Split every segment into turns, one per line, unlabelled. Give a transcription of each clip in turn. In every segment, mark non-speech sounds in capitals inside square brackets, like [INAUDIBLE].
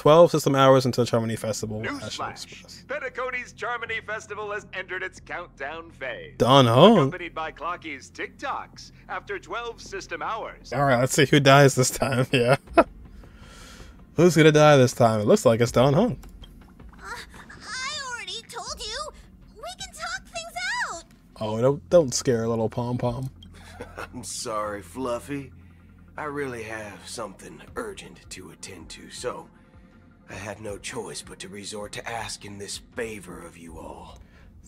12 system hours until Charmony Festival.
Newsflash! Penacony's Charmony Festival has entered its countdown phase.
Done home.
Accompanied by Clockie's TikToks after 12 system hours.
All right, let's see who dies this time. [LAUGHS] Yeah. Who's gonna die this time? It looks like it's Dan Heng.
Uh, I already told you. We can talk things out.
Oh, don't don't scare little pom pom. [LAUGHS]
I'm sorry, Fluffy. I really have something urgent to attend to, so I had no choice but to resort to asking this favor of you all.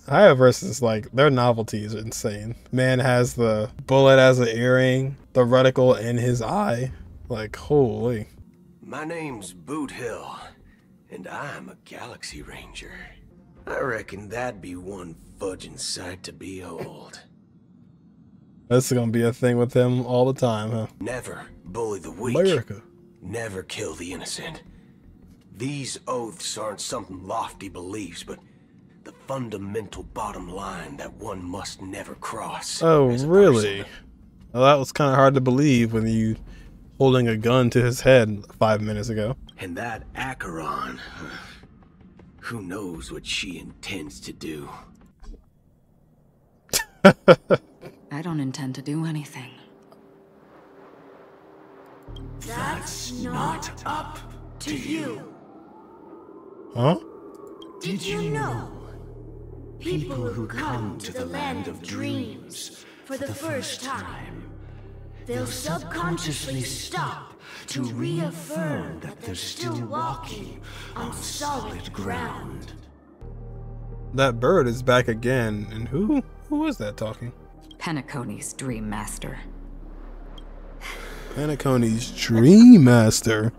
HoYoverse like their novelty is insane. Man has the bullet as an earring, the reticle in his eye. Like holy.
My name's Boothill, and I'm a Galaxy Ranger. I reckon that'd be one fudging sight to behold.
This is gonna be a thing with him all the time, huh?
Never bully the weak.
America.
Never kill the innocent. These oaths aren't some lofty beliefs, but the fundamental bottom line that one must never cross.
Oh,
as
really? Well, that was kind of hard to believe when you holding a gun to his head five minutes ago.
And that Acheron, who knows what she intends to do? [LAUGHS]
I don't intend to do anything.
That's not up to you.
Huh?
Did you know? People who come to the land of dreams for the first time, they'll subconsciously stop to reaffirm that they're still walking on solid ground.
That bird is back again. And who? Who was that talking?
Penacony's Dream Master.
Penacony's Dream Master.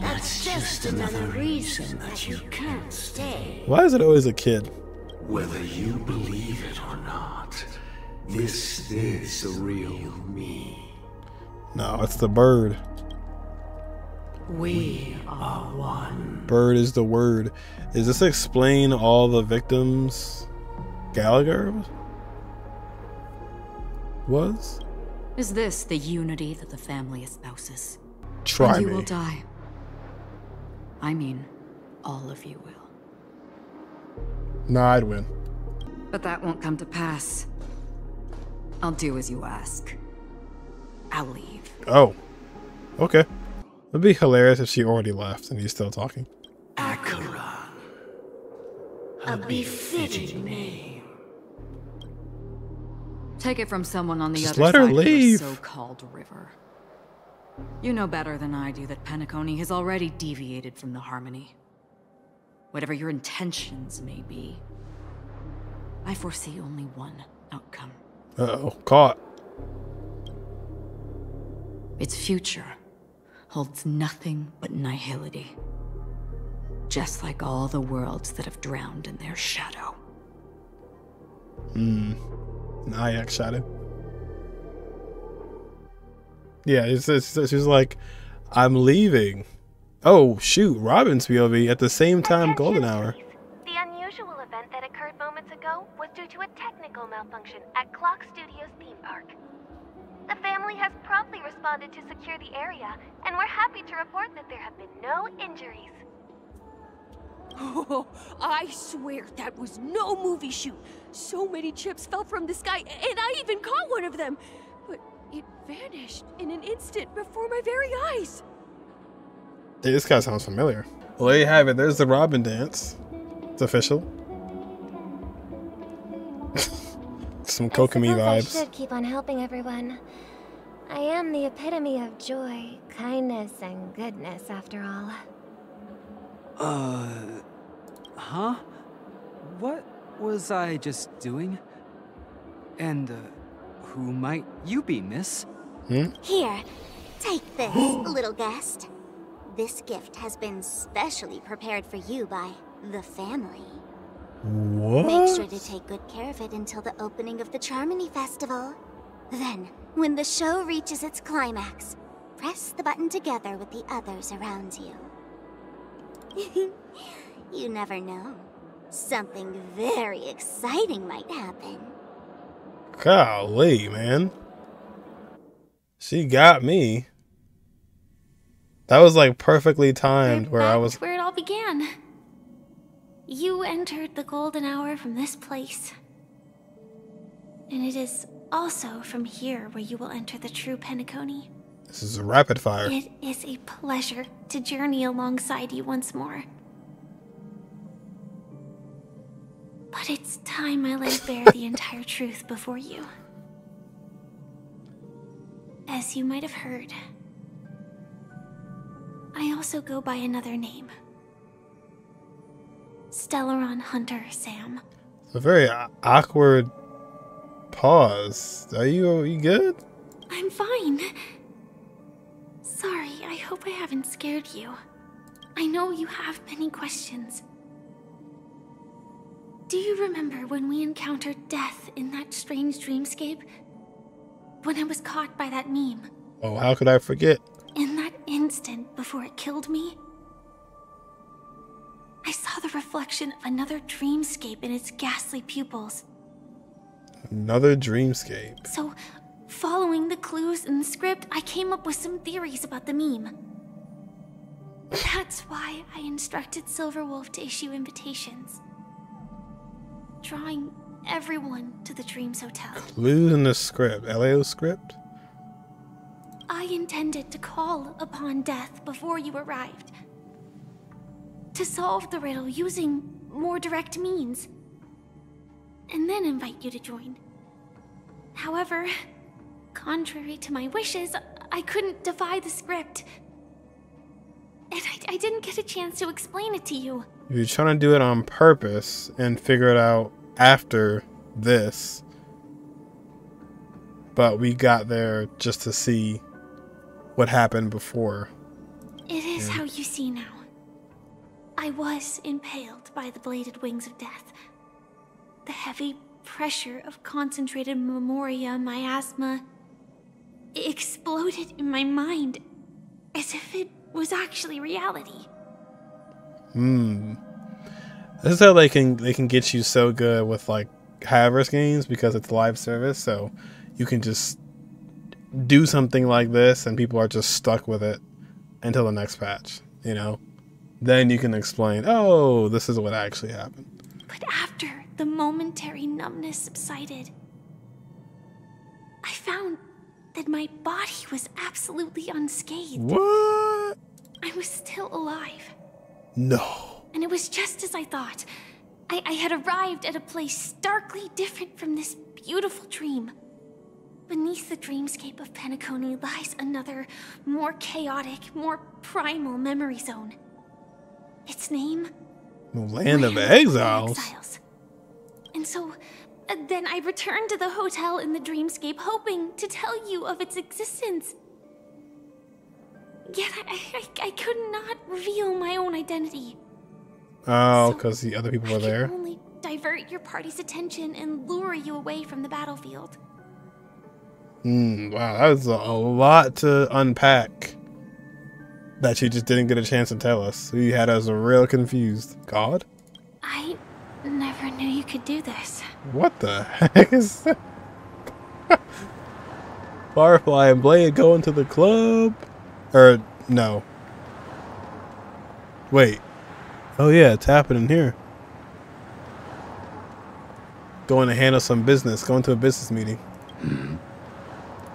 That's just another reason that you can't stay.
Why is it always a kid?
Whether you believe it or not, this is the real me.
No, it's the bird.
We are one.
Bird is the word. Is this explain all the victims Gallagher was?
Is this the unity that the family espouses?
Try
and you
me.
will die. I mean, all of you will.
Nah, I'd win.
But that won't come to pass. I'll do as you ask. I'll leave.
Oh. Okay. It'd be hilarious if she already left and he's still talking.
Acheron.
A befitting name.
Take it from someone on the
Just
other
let her
side
leave.
of the so-called river. You know better than I do that Penacony has already deviated from the Harmony. Whatever your intentions may be, I foresee only one outcome.
Uh oh. Caught.
Its future holds nothing but nihility. Just like all the worlds that have drowned in their shadow.
Nyack shot him. Yeah, it's, it's, it's she's like, I'm leaving. Oh, shoot. Robin's POV at the same time, Golden Hour.
The unusual event that occurred moments ago was due to a technical malfunction at Clock Studios theme park. The family has promptly responded to secure the area, and we're happy to report that there have been no injuries.
Oh, [LAUGHS] I swear that was no movie shoot. So many chips fell from the sky, and I even caught one of them. But it vanished in an instant before my very eyes.
Hey, this guy sounds familiar. Well, there you have it. There's the Robin dance. It's official. [LAUGHS] Some Kokomi vibes.
I should keep on helping everyone. I am the epitome of joy, kindness, and goodness, after all.
Uh. Huh? What was I just doing? And, uh, who might you be, miss? Hmm?
Here, take this, [GASPS] little guest. This gift has been specially prepared for you by the family.
What?
Make sure to take good care of it until the opening of the Charmony Festival. Then, when the show reaches its climax, press the button together with the others around you. [LAUGHS] you never know. Something very exciting might happen.
Golly, man. She got me. That was like perfectly timed where I was
where it all began. You entered the golden hour from this place. And it is also from here where you will enter the true Penacony.
this is a rapid fire.
It is a pleasure to journey alongside you once more. But it's time I laid bare the entire truth before you. As you might have heard, I also go by another name. Stellaron Hunter Sam.
A very awkward pause. Are you are you good?
I'm fine. Sorry, I hope I haven't scared you. I know you have many questions. Do you remember when we encountered death in that strange dreamscape? When I was caught by that meme?
Oh, how could I forget?
In that instant before it killed me? I saw the reflection of another dreamscape in its ghastly pupils.
Another dreamscape.
So, following the clues in the script, I came up with some theories about the meme. That's why I instructed Silverwolf to issue invitations, drawing everyone to the Dreams Hotel.
Clues in the script. LAO script?
I intended to call upon death before you arrived. To solve the riddle using more direct means. And then invite you to join. However, contrary to my wishes, I couldn't defy the script. And I, I didn't get a chance to explain it to you.
You're trying to do it on purpose and figure it out after this. But we got there just to see what happened before.
It is how you see now. I was impaled by the bladed wings of death. The heavy pressure of concentrated memoria miasma exploded in my mind as if it was actually reality.
Hmm. This is how they can they can get you so good with like Havers games because it's live service, so you can just do something like this and people are just stuck with it until the next patch, you know? Then you can explain, oh, this is what actually happened.
But after the momentary numbness subsided, I found that my body was absolutely unscathed.
What?
I was still alive.
No.
And it was just as I thought. I, I had arrived at a place starkly different from this beautiful dream. Beneath the dreamscape of Penacony lies another, more chaotic, more primal memory zone. Its name?
The land of exiles.
Exiles. And so, uh, then I returned to the hotel in the dreamscape, hoping to tell you of its existence. I, I, could not reveal my own identity.
Oh,
So,
because the other people were there.
only divert your party's attention and lure you away from the battlefield.
Mm, wow, that was a, a lot to unpack. That you just didn't get a chance to tell us. You had us real confused. God?
I never knew you could do this.
What the heck is that? [LAUGHS] Firefly and Blade going to the club? Or, no. Wait. Oh, yeah, it's happening here. Going to handle some business, going to a business meeting.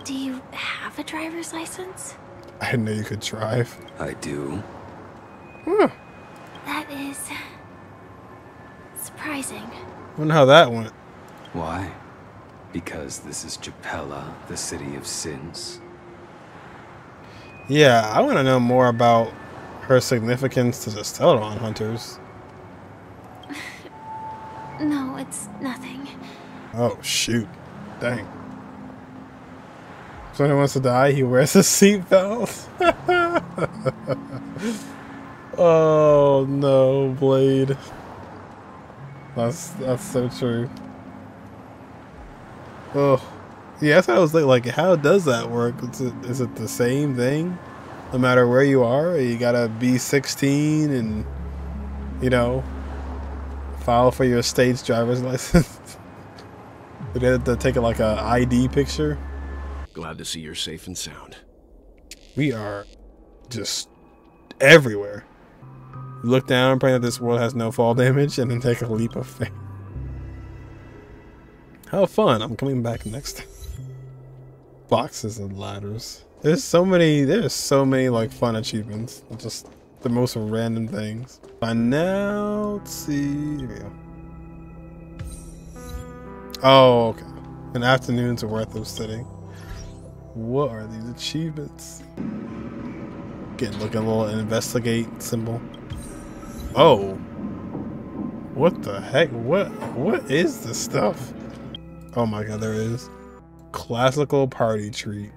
Do you have a driver's license?
I didn't know you could drive.
I do.
That is surprising.
Wonder how that went.
Why? Because this is Japella, the city of sins.
Yeah, I want to know more about her significance to the Stellaron hunters. [LAUGHS]
No, it's nothing.
Oh, shoot. Dang. If someone wants to die, he wears a seatbelt. [LAUGHS] oh, no, Blade. That's that's so true. Oh, yeah. I thought it was like, like, how does that work? Is it, is it the same thing, no matter where you are? You gotta be 16 and, you know, file for your state's driver's [LAUGHS] license. They had to take like a ID picture.
Glad to see you're safe and sound.
We are just everywhere. Look down, praying that this world has no fall damage, and then take a leap of faith. How fun! I'm coming back next. Boxes and ladders. There's so many. There's so many like fun achievements. Just the most random things. By now, let's see. Oh, okay. An afternoon's worth of sitting. What are these achievements? Getting looking a little investigate symbol. Oh. What the heck? What what is this stuff? Oh my god, there is. Classical party treat.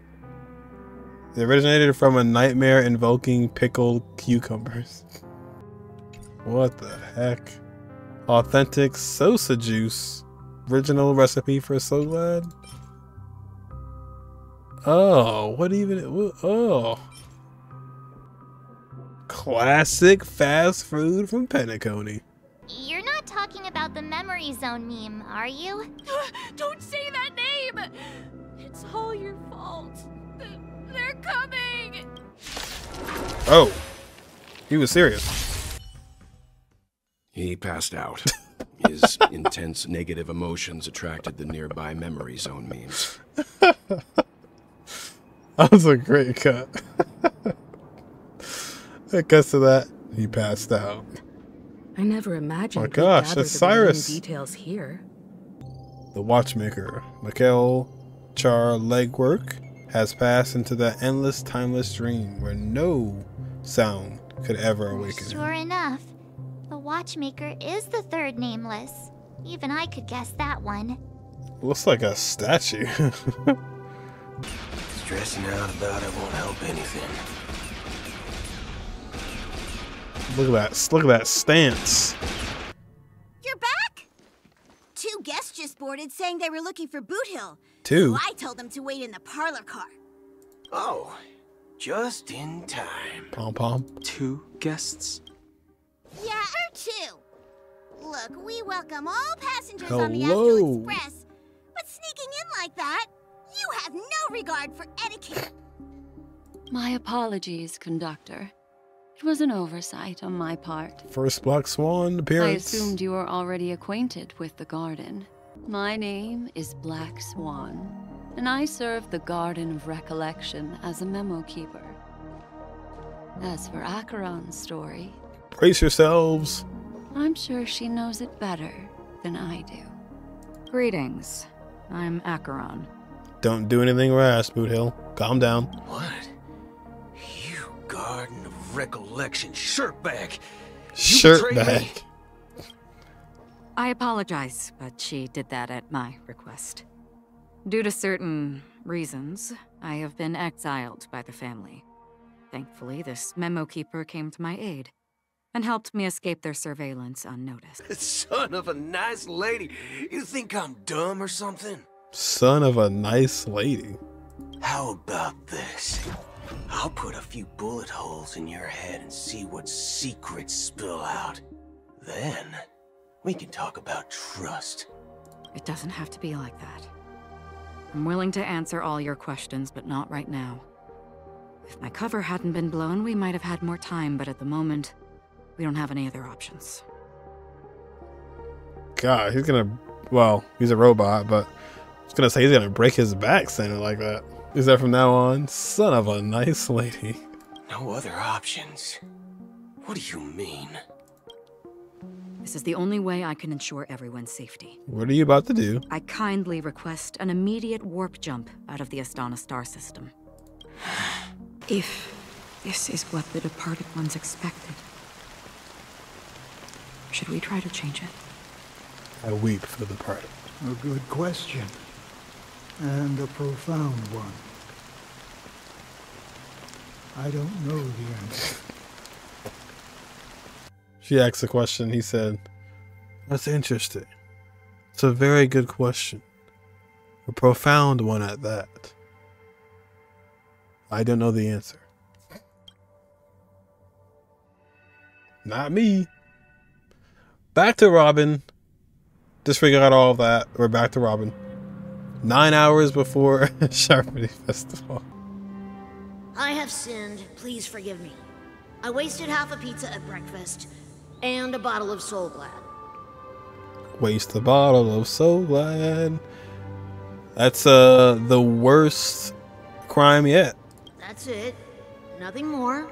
It originated from a nightmare invoking pickled cucumbers. What the heck? Authentic Sosa juice. Original recipe for Soulglad. Oh, what even? Oh. Classic fast food from Penacony.
You're not talking about the Memory Zone meme, are you? [GASPS]
Don't say that name! It's all your fault. They're coming!
Oh. He was serious.
He passed out. [LAUGHS] His intense negative emotions attracted the nearby memory zone memes. [LAUGHS]
That was a great cut. [LAUGHS] Because of that, he passed out.
I never imagined.
My
we'd
gosh,
gather
that's
the remaining
Cyrus.
Details here.
The watchmaker, Mikhail Char legwork, has passed into that endless, timeless dream where no sound could ever oh, awaken. him.
Sure enough, the watchmaker is the third nameless. Even I could guess that one.
Looks like a statue. [LAUGHS]
Stressing out about it won't help anything.
Look at that! Look at that stance.
You're back? Two guests just boarded saying they were looking for Boothill.
Two?
So I told them to wait in the parlor car.
Oh, just in time.
Pom pom.
Two guests?
Yeah, or two. Look, we welcome all passengers on the
Hello.
Express. But sneaking in like that, you have no regard for etiquette.
My apologies, conductor. It was an oversight on my part.
First Black Swan appearance.
I assumed you were already acquainted with the garden. My name is Black Swan, and I serve the Garden of Recollection as a memo keeper. As for Acheron's story,
Brace yourselves.
I'm sure she knows it better than I do.
Greetings. I'm Acheron.
Don't do anything rash, Boothill. Calm down.
What? You Garden of Recollection shirtbag.
Shirt
betrayed me.
bag.
I apologize, but she did that at my request. Due to certain reasons, I have been exiled by the family. Thankfully, this memo keeper came to my aid and helped me escape their surveillance unnoticed. [LAUGHS]
Son of a nice lady. You think I'm dumb or something?
Son of a nice lady.
How about this? I'll put a few bullet holes in your head and see what secrets spill out. Then, we can talk about trust.
It doesn't have to be like that. I'm willing to answer all your questions, but not right now. If my cover hadn't been blown, we might have had more time, but at the moment, we don't have any other options.
God, he's gonna. Well, he's a robot, but I was gonna say he's gonna break his back saying it like that. Is that from now on? Son of a nice lady.
No other options. What do you mean?
This is the only way I can ensure everyone's safety.
What are you about to do?
I kindly request an immediate warp jump out of the Asdana star system. [SIGHS] If this is what the departed ones expected, should we try to change it?
I weep for the departed.
A good question. And a profound one. I don't know the answer.
She asked a question. He said, That's interesting. It's a very good question. A profound one at that. I don't know the answer. Not me. Back to Robin. Disregard all of that. We're back to Robin. Nine hours before [LAUGHS] Charmony Festival.
I have sinned. Please forgive me.
I wasted half a pizza at breakfast and a bottle of Soul Glad.
Waste a bottle of Soulglad. That's uh the worst crime yet.
That's it. Nothing more.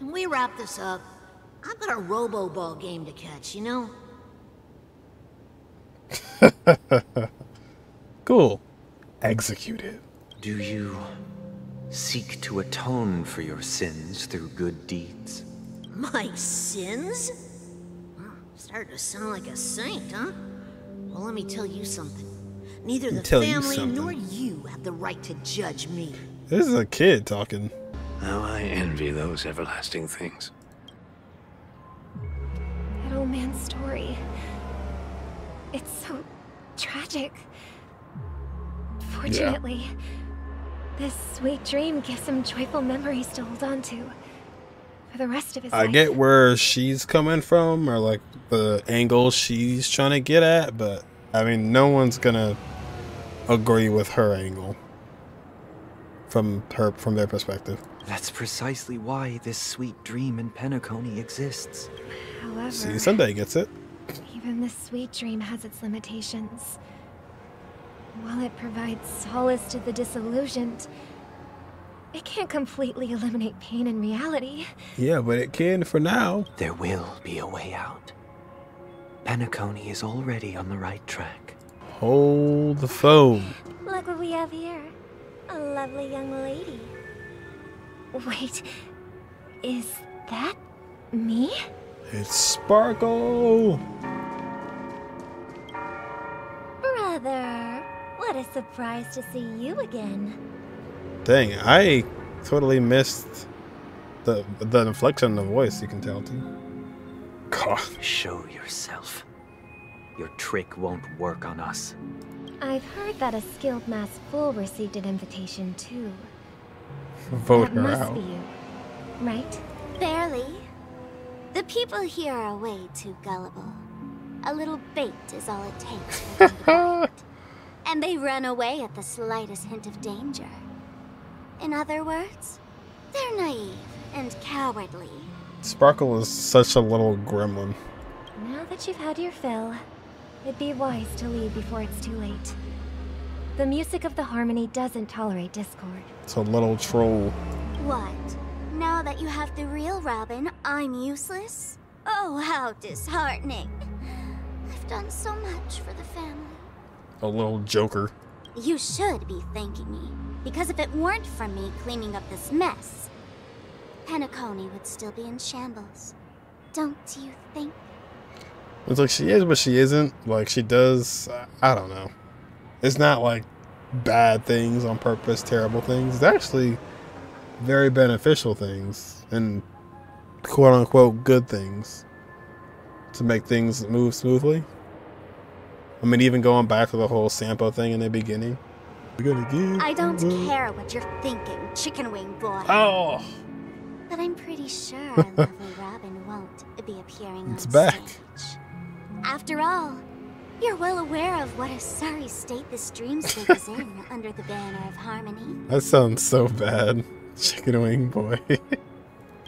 Can we wrap this up? I've got a robo ball game to catch, you know? [LAUGHS]
cool. Executed.
Do you seek to atone for your sins through good deeds?
My sins? Well, starting to sound like a saint, huh? Well, let me tell you something. Neither the
Tell you
family
something.
nor you have the right to judge me.
This is a kid talking.
How I envy those everlasting things.
That old man's story. It's so tragic. Fortunately, this sweet dream gives him joyful memories to hold on to for the rest of his
I
life.
get where she's coming from or like the angle she's trying to get at, but I mean no one's gonna agree with her angle from her from their perspective.
That's precisely why this sweet dream in Penacony exists.
However,
See, Sunday gets it.
even this sweet dream has its limitations. While it provides solace to the disillusioned, it can't completely eliminate pain in reality.
Yeah, but it can for now.
There will be a way out. Penacony is already on the right track.
Hold the phone.
Look what we have here. A lovely young lady. Wait, is that me?
It's Sparkle.
Brother, what a surprise to see you again.
Dang, I totally missed the the inflection of the voice. You can tell too. God.
Show yourself. Your trick won't work on us.
I've heard that a skilled masked fool received an invitation too.
Vote
that
her
must
out.
be you, right?
Barely. The people here are way too gullible. A little bait is all it takes [LAUGHS] And they run away at the slightest hint of danger. In other words, they're naive and cowardly.
Sparkle is such a little gremlin.
Now that you've had your fill, it'd be wise to leave before it's too late. The music of the harmony doesn't tolerate discord.
It's a little troll.
What? Now that you have the real Robin, I'm useless? Oh, how disheartening. I've done so much for the family.
A little joker.
You should be thanking me, because if it weren't for me cleaning up this mess, Penacony would still be in shambles. Don't you think?
It's like she is, but she isn't. Like she does. I don't know. It's not like bad things on purpose, terrible things. It's actually very beneficial things and quote unquote good things to make things move smoothly. I mean, even going back to the whole Sampo thing in the beginning. We're gonna give.
I don't
them-
care what you're thinking, chicken wing boy.
Oh.
But I'm pretty sure our [LAUGHS] lovely Robin won't be appearing
It's
on
back.
stage. After all, you're well aware of what a sorry state this dreamscape [LAUGHS] is in under the banner of harmony.
That sounds so bad. Chicken wing boy. [LAUGHS]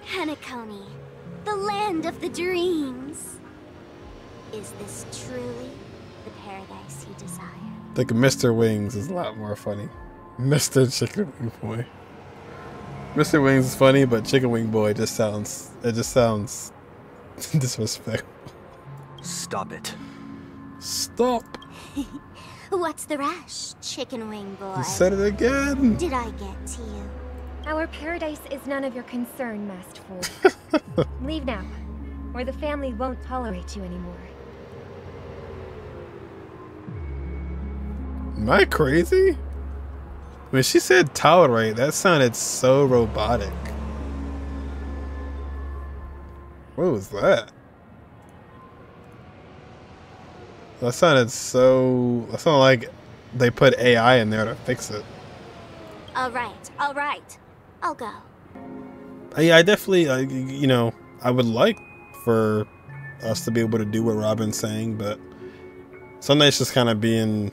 Penacony, the land of the dreams. Is this truly the paradise you desire?
I think Mr. Wings is a lot more funny. Mr. Chicken Wing Boy. Mr. Wings is funny, but Chicken Wing Boy just sounds it just sounds [LAUGHS] disrespectful.
Stop it.
Stop. [LAUGHS]
What's the rush, chicken wing boy?
You said it again.
Did I get to you?
Our paradise is none of your concern, masked fool. [LAUGHS] Leave now, or the family won't tolerate you anymore.
Am I crazy? When she said tolerate, that sounded so robotic. What was that? That sounded so. That sounded like they put AI in there to fix it.
All right, all right. I'll go.
Uh, Yeah, I definitely, uh, you know, I would like for us to be able to do what Robin's saying, but sometimes just kind of being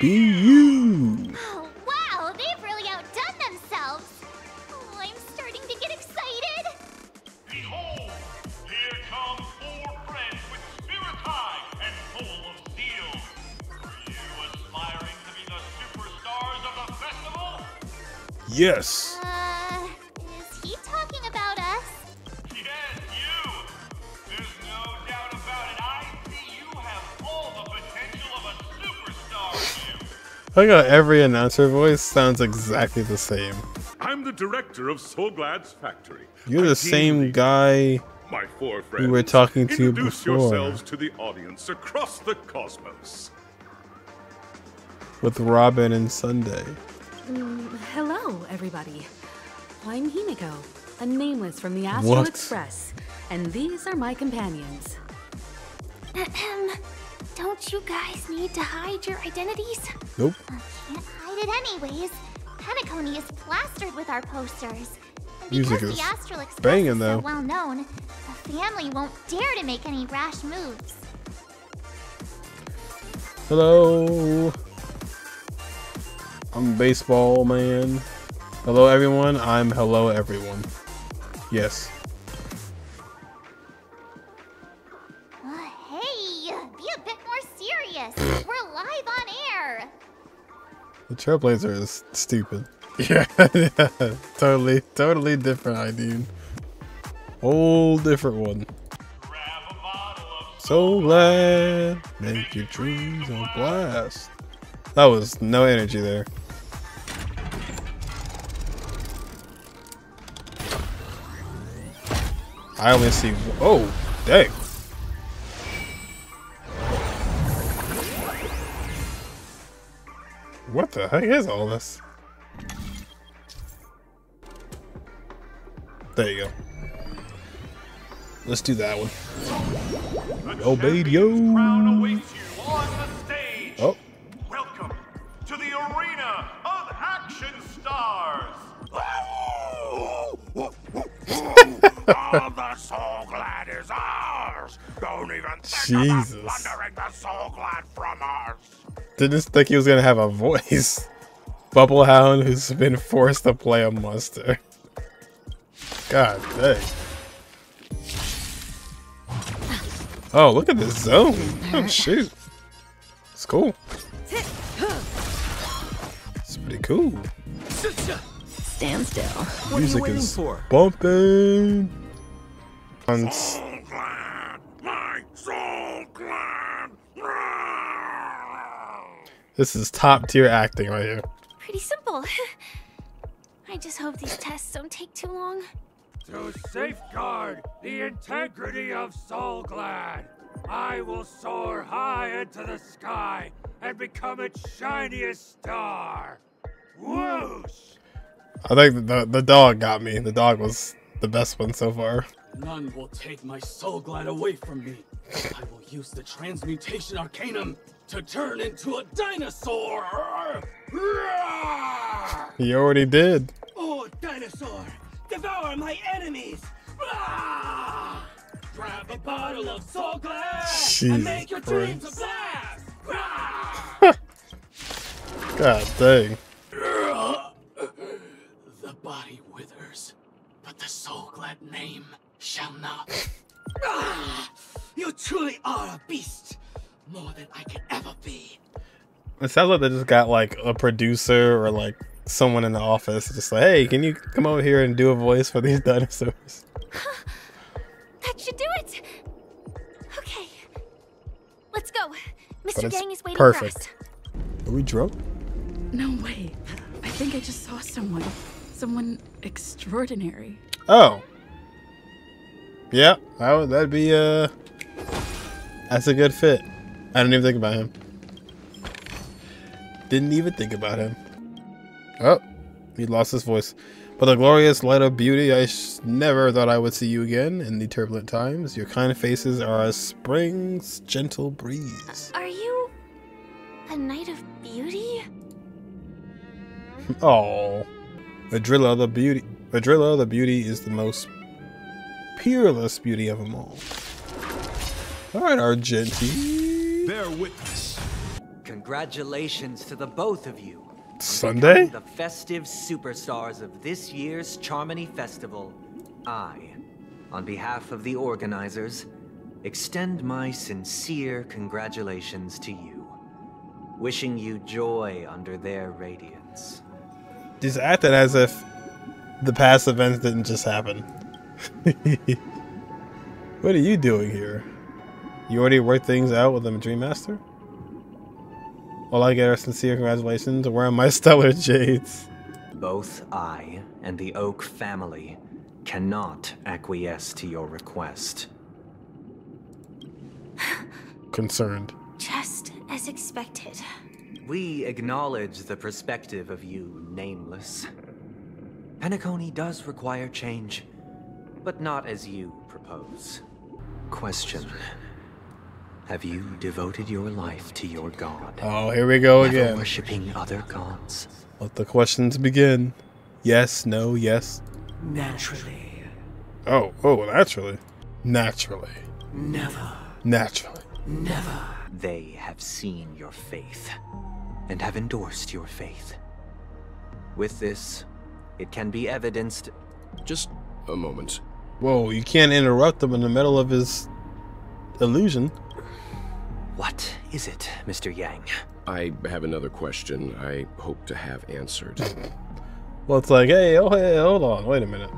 be you.
Oh, wow, they've really outdone themselves. Oh, I'm starting to get excited.
Behold, here come four friends with spirit high and full of steel. Are you aspiring to be the superstars of the festival?
Yes.
In you.
I got every announcer voice sounds exactly the same.
I'm the director of Soulglad's factory.
You're the same guy
My four friends.
we were talking to
Introduce
before
yourselves to the audience across the cosmos.
with Robin and Sunday.
Mm, hello, everybody. I'm Himeko, a nameless from the Astral
What?
Express, and these are my companions. [CLEARS THROAT]
Don't you guys need to hide your identities?
Nope.
I Can't hide it anyways. Penacony is plastered with our posters. And
Music
because
is
the Astral Express
banging,
is so well known, the family won't dare to make any rash moves.
Hello. I'm baseball man. Hello everyone. I'm hello everyone. Yes.
We're live on air.
The Trailblazer is stupid. [LAUGHS] Yeah, yeah. [LAUGHS] Totally, totally different idea. Whole different one. Soulglad. Make your dreams on blast. That was no energy there. I only see. Oh, dang. What the heck is all this? There you go. Let's do that one. Yo, baby, yo.
awaits you on the stage.
Oh,
Welcome to the arena of action stars.
All the Soul Glad is ours. Don't even think
Jesus.
about plundering the Soul Glad from us.
Didn't think he was gonna have a voice. [LAUGHS] Bubblehound who's been forced to play a monster. God dang. Oh, look at this zone. Oh, shoot. It's cool. It's pretty cool.
Stand still.
Music is bumping. On s-
Soul Glad, my Soul
This is top tier acting right here.
Pretty simple. [LAUGHS] I just hope these tests don't take too long.
To safeguard the integrity of Soulglad, I will soar high into the sky and become its shiniest star. Whoosh!
I think the the dog got me. The dog was the best one so far.
None will take my soul glad away from me. I will use the transmutation arcanum to turn into a dinosaur.
He already did.
Oh, dinosaur! Devour my enemies! Grab a bottle of soul glad and make your dreams a blast! [LAUGHS]
God dang.
The body withers, but the soul glad name shall not. [LAUGHS] You truly are a beast, more than I can ever be.
It sounds like they just got like a producer or like someone in the office just like, hey, can you come over here and do a voice for these [LAUGHS] dinosaurs? [LAUGHS]
That should do it. Okay. Let's go. Mr. Yang is waiting
perfect.
for us.
Are we drunk?
No way. I think I just saw someone. Someone extraordinary.
Oh. Yeah, that would, that'd be uh that's a good fit. I didn't even think about him. Didn't even think about him. Oh, he lost his voice. But the glorious light of beauty, I sh- never thought I would see you again in the turbulent times. Your kind faces are as spring's gentle breeze.
Are you a knight of beauty? [LAUGHS]
Oh, Idrila the beauty. Idrila the beauty is the most peerless beauty of them all. All right, Argenti.
Bear witness.
Congratulations to the both of you.
Sunday?
The festive superstars of this year's Charmony Festival. I, on behalf of the organizers, extend my sincere congratulations to you. Wishing you joy under their radiance.
Just acted as if the past events didn't just happen. [LAUGHS] what are you doing here? You already worked things out with the Dream Master? All I get are sincere congratulations. Wearing my [LAUGHS] stellar jades.
Both I and the Oak family cannot acquiesce to your request. [SIGHS]
Concerned.
Just as expected.
We acknowledge the perspective of you, Nameless. Penacony does require change, but not as you propose. Question. Have you devoted your life to your god?
Oh, here we go
Never
again.
worshipping other gods?
Let the questions begin. Yes, no, yes.
Naturally.
Oh, oh, naturally. Naturally.
Never.
Naturally.
Never.
They have seen your faith and have endorsed your faith. With this, it can be evidenced.
Just a moment.
Whoa, you can't interrupt him in the middle of his illusion.
What is it, Mr. Yang?
I have another question I hope to have answered. [LAUGHS]
Well, it's like, hey, oh, hey, hold on, wait a minute.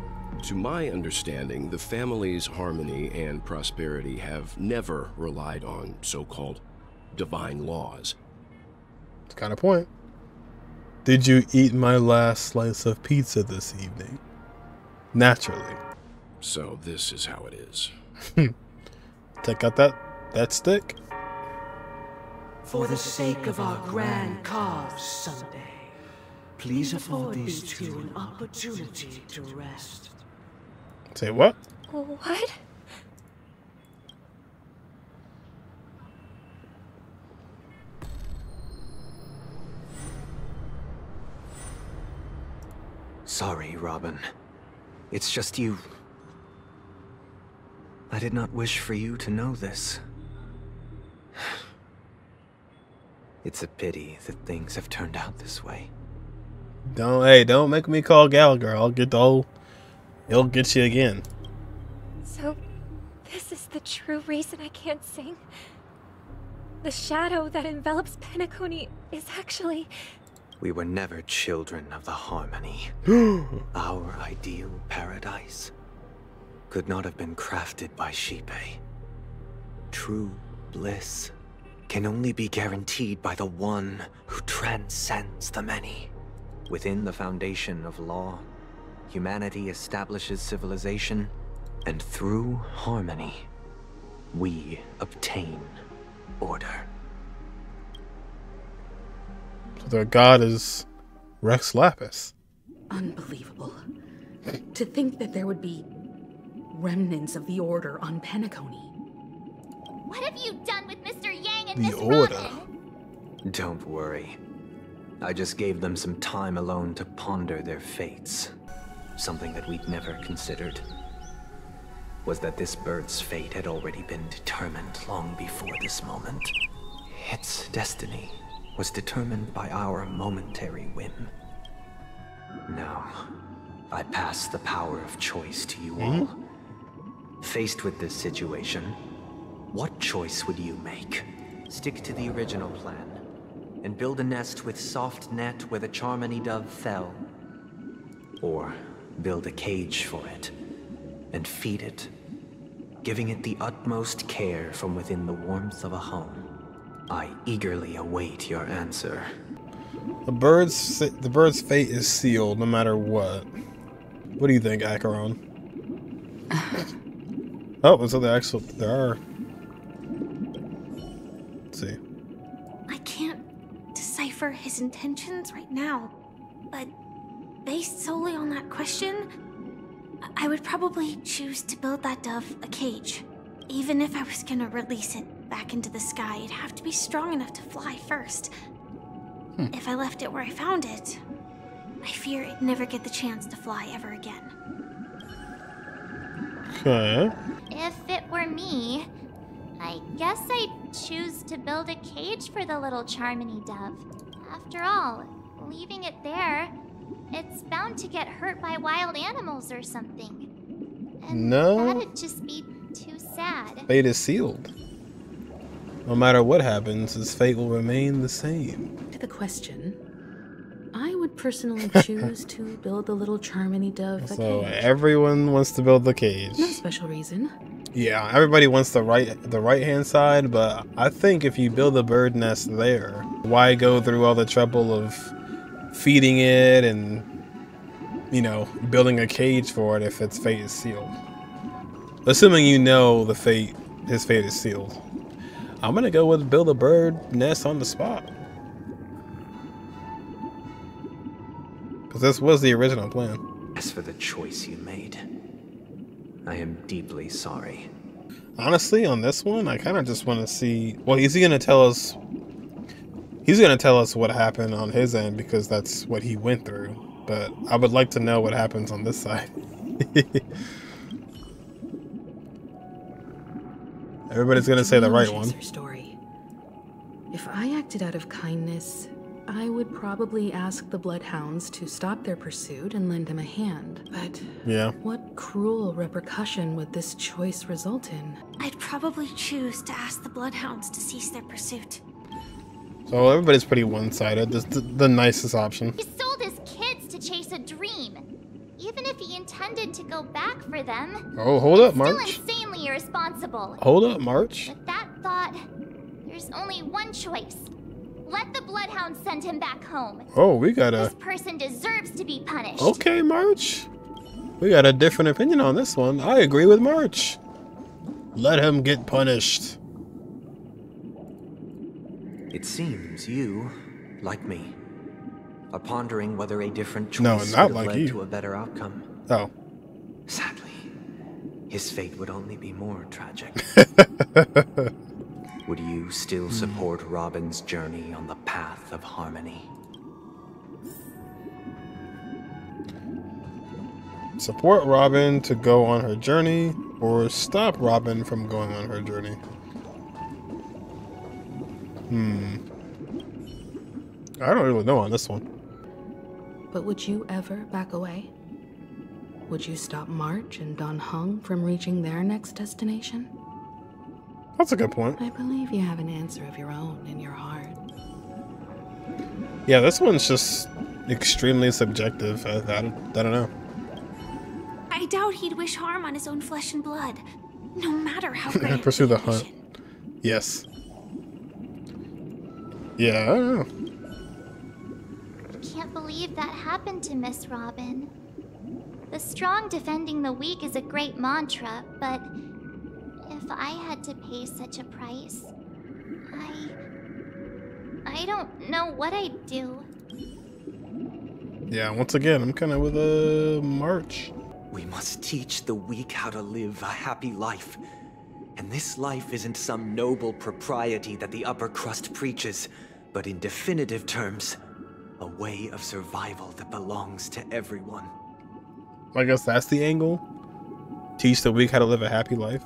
To my understanding, the family's harmony and prosperity have never relied on so called divine laws.
It's kind of point. Did you eat my last slice of pizza this evening? Naturally.
So this is how it is. [LAUGHS]
Take out that that stick.
For the sake of our grand cause someday, please afford these two an opportunity to rest.
Say what?
What?
Sorry, Robin. It's just you. I did not wish for you to know this. It's a pity that things have turned out this way.
Don't hey, don't make me call Gallagher. I'll get the whole he'll get you again.
So, this is the true reason I can't sing? The shadow that envelops Penacony is actually.
We were never children of the harmony. [GASPS] Our ideal paradise could not have been crafted by Xipe. True bliss can only be guaranteed by the one who transcends the many. Within the foundation of law, humanity establishes civilization, and through harmony, we obtain order.
So their god is Rex Lapis.
Unbelievable. to think that there would be remnants of the Order on Penacony.
What have you done with Mr. Yang and
The
Miss
Order.
Robin?
Don't worry. I just gave them some time alone to ponder their fates. Something that we'd never considered was that this bird's fate had already been determined long before this moment. Its destiny was determined by our momentary whim. Now, I pass the power of choice to you all. Hmm? Faced with this situation, what choice would you make? Stick to the original plan and build a nest with soft net where the Charmony dove fell? Or build a cage for it and feed it, giving it the utmost care from within the warmth of a home? I eagerly await your answer.
The bird's the bird's fate is sealed no matter what. What do you think, Acheron? [SIGHS] oh, so there actually there are.
Can't his intentions right now, but based solely on that question, I- I would probably choose to build that dove a cage. Even if I was gonna release it back into the sky, it'd have to be strong enough to fly first. Hmm. If I left it where I found it, I fear it'd never get the chance to fly ever again.
Okay.
If it were me, I guess I'd choose to build a cage for the little Charmony dove. After all, leaving it there, it's bound to get hurt by wild animals or something. And
No.
that'd just be too sad.
Fate is sealed. No matter what happens, his fate will remain the same.
To the question, I would personally [LAUGHS] choose to build the little Charmony dove a
So
cage.
everyone wants to build the cage.
No special reason.
Yeah, everybody wants the right the right hand side, but I think if you build a bird nest there, why go through all the trouble of feeding it and you know, building a cage for it if its fate is sealed? Assuming you know the fate his fate is sealed. I'm gonna go with build a bird nest on the spot. Because this was the original plan.
As for the choice you made, I am deeply sorry.
Honestly, on this one, I kind of just want to see. Well, is he going to tell us? He's going to tell us what happened on his end because that's what he went through. But I would like to know what happens on this side. [LAUGHS] Everybody's going to say the right
Change
one.
Her story. If I acted out of kindness, I would probably ask the Bloodhounds to stop their pursuit and lend them a hand. But
Yeah.
what cruel repercussion would this choice result in?
I'd probably choose to ask the Bloodhounds to cease their pursuit.
So everybody's pretty one-sided. This the, the nicest option.
He sold his kids to chase a dream. Even if he intended to go back for them,
Oh, hold up, March.
still insanely irresponsible.
Hold up, March.
With that thought, there's only one choice. Let the Bloodhound send him back home.
Oh, we got a.
This person deserves to be punished.
Okay, March. We got a different opinion on this one. I agree with March. Let him get punished.
It seems you, like me, are pondering whether a different choice
No,
would
not like
led
you.
to a better outcome.
Oh.
Sadly, his fate would only be more tragic. [LAUGHS] would you still support Robin's journey on the path of harmony?
Support Robin to go on her journey or stop Robin from going on her journey? Hmm. I don't really know on this one.
But would you ever back away? Would you stop March and Dan Heng from reaching their next destination?
That's a good point.
I believe you have an answer of your own in your heart.
Yeah, this one's just extremely subjective. I, I, don't- I don't know.
I doubt he'd wish harm on his own flesh and blood, no matter how [LAUGHS] great.
Pursue the hunt. Yes. Yeah, I.
Can't believe that happened to Miss Robin. The strong defending the weak is a great mantra, but if I had to pay such a price, I. I don't know what I'd do.
Yeah, once again, I'm kind of with a March.
We must teach the weak how to live a happy life. And this life isn't some noble propriety that the upper crust preaches, but in definitive terms, a way of survival that belongs to everyone.
I guess that's the angle. Teach the weak how to live a happy life.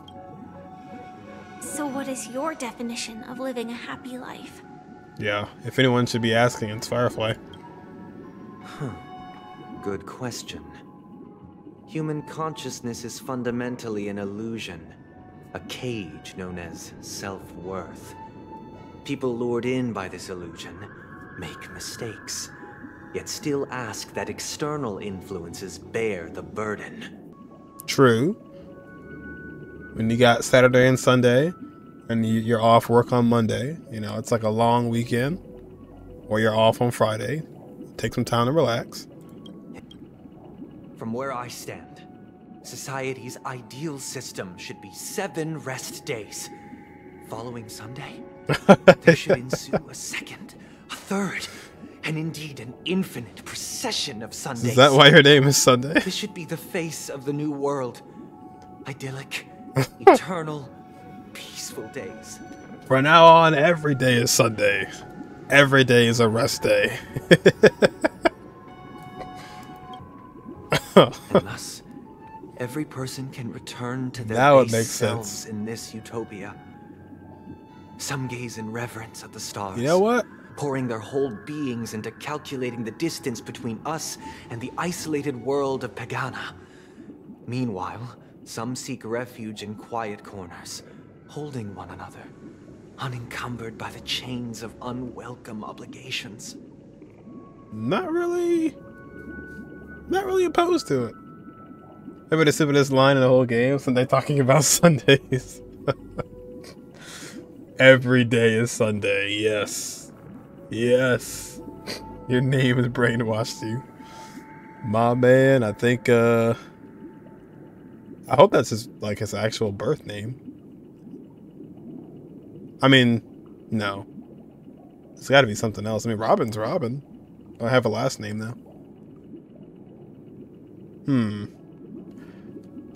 So, what is your definition of living a happy life?
Yeah, if anyone should be asking, it's Firefly.
Huh. Good question. Human consciousness is fundamentally an illusion, a cage known as self worth. People lured in by this illusion make mistakes, yet still ask that external influences bear the burden.
True. When you got Saturday and Sunday, and you, you're off work on Monday, you know, it's like a long weekend, or you're off on Friday. Take some time to relax.
From where I stand, society's ideal system should be seven rest days. Following Sunday, [LAUGHS] there should ensue a second, a third, and indeed an infinite procession of Sundays.
Is that why her name is Sunday?
This should be the face of the new world. Idyllic, [LAUGHS] eternal, peaceful days.
From now on, every day is Sunday. Every day is a rest day. [LAUGHS]
and thus, every person can return to their
Now it makes
selves
sense.
in this utopia. Some gaze in reverence at the stars.
You know what?
Pouring their whole beings into calculating the distance between us and the isolated world of Pagana. Meanwhile, some seek refuge in quiet corners, holding one another, unencumbered by the chains of unwelcome obligations.
Not really. Not really opposed to it. Maybe the stupidest line in the whole game, and they're talking about [LAUGHS] Sundays. [LAUGHS] Every day is Sunday, yes. Yes. Your name has brainwashed you. My man, I think uh I hope that's his like his actual birth name. I mean, no. It's gotta be something else. I mean Robin's Robin. I have a last name though. Hmm.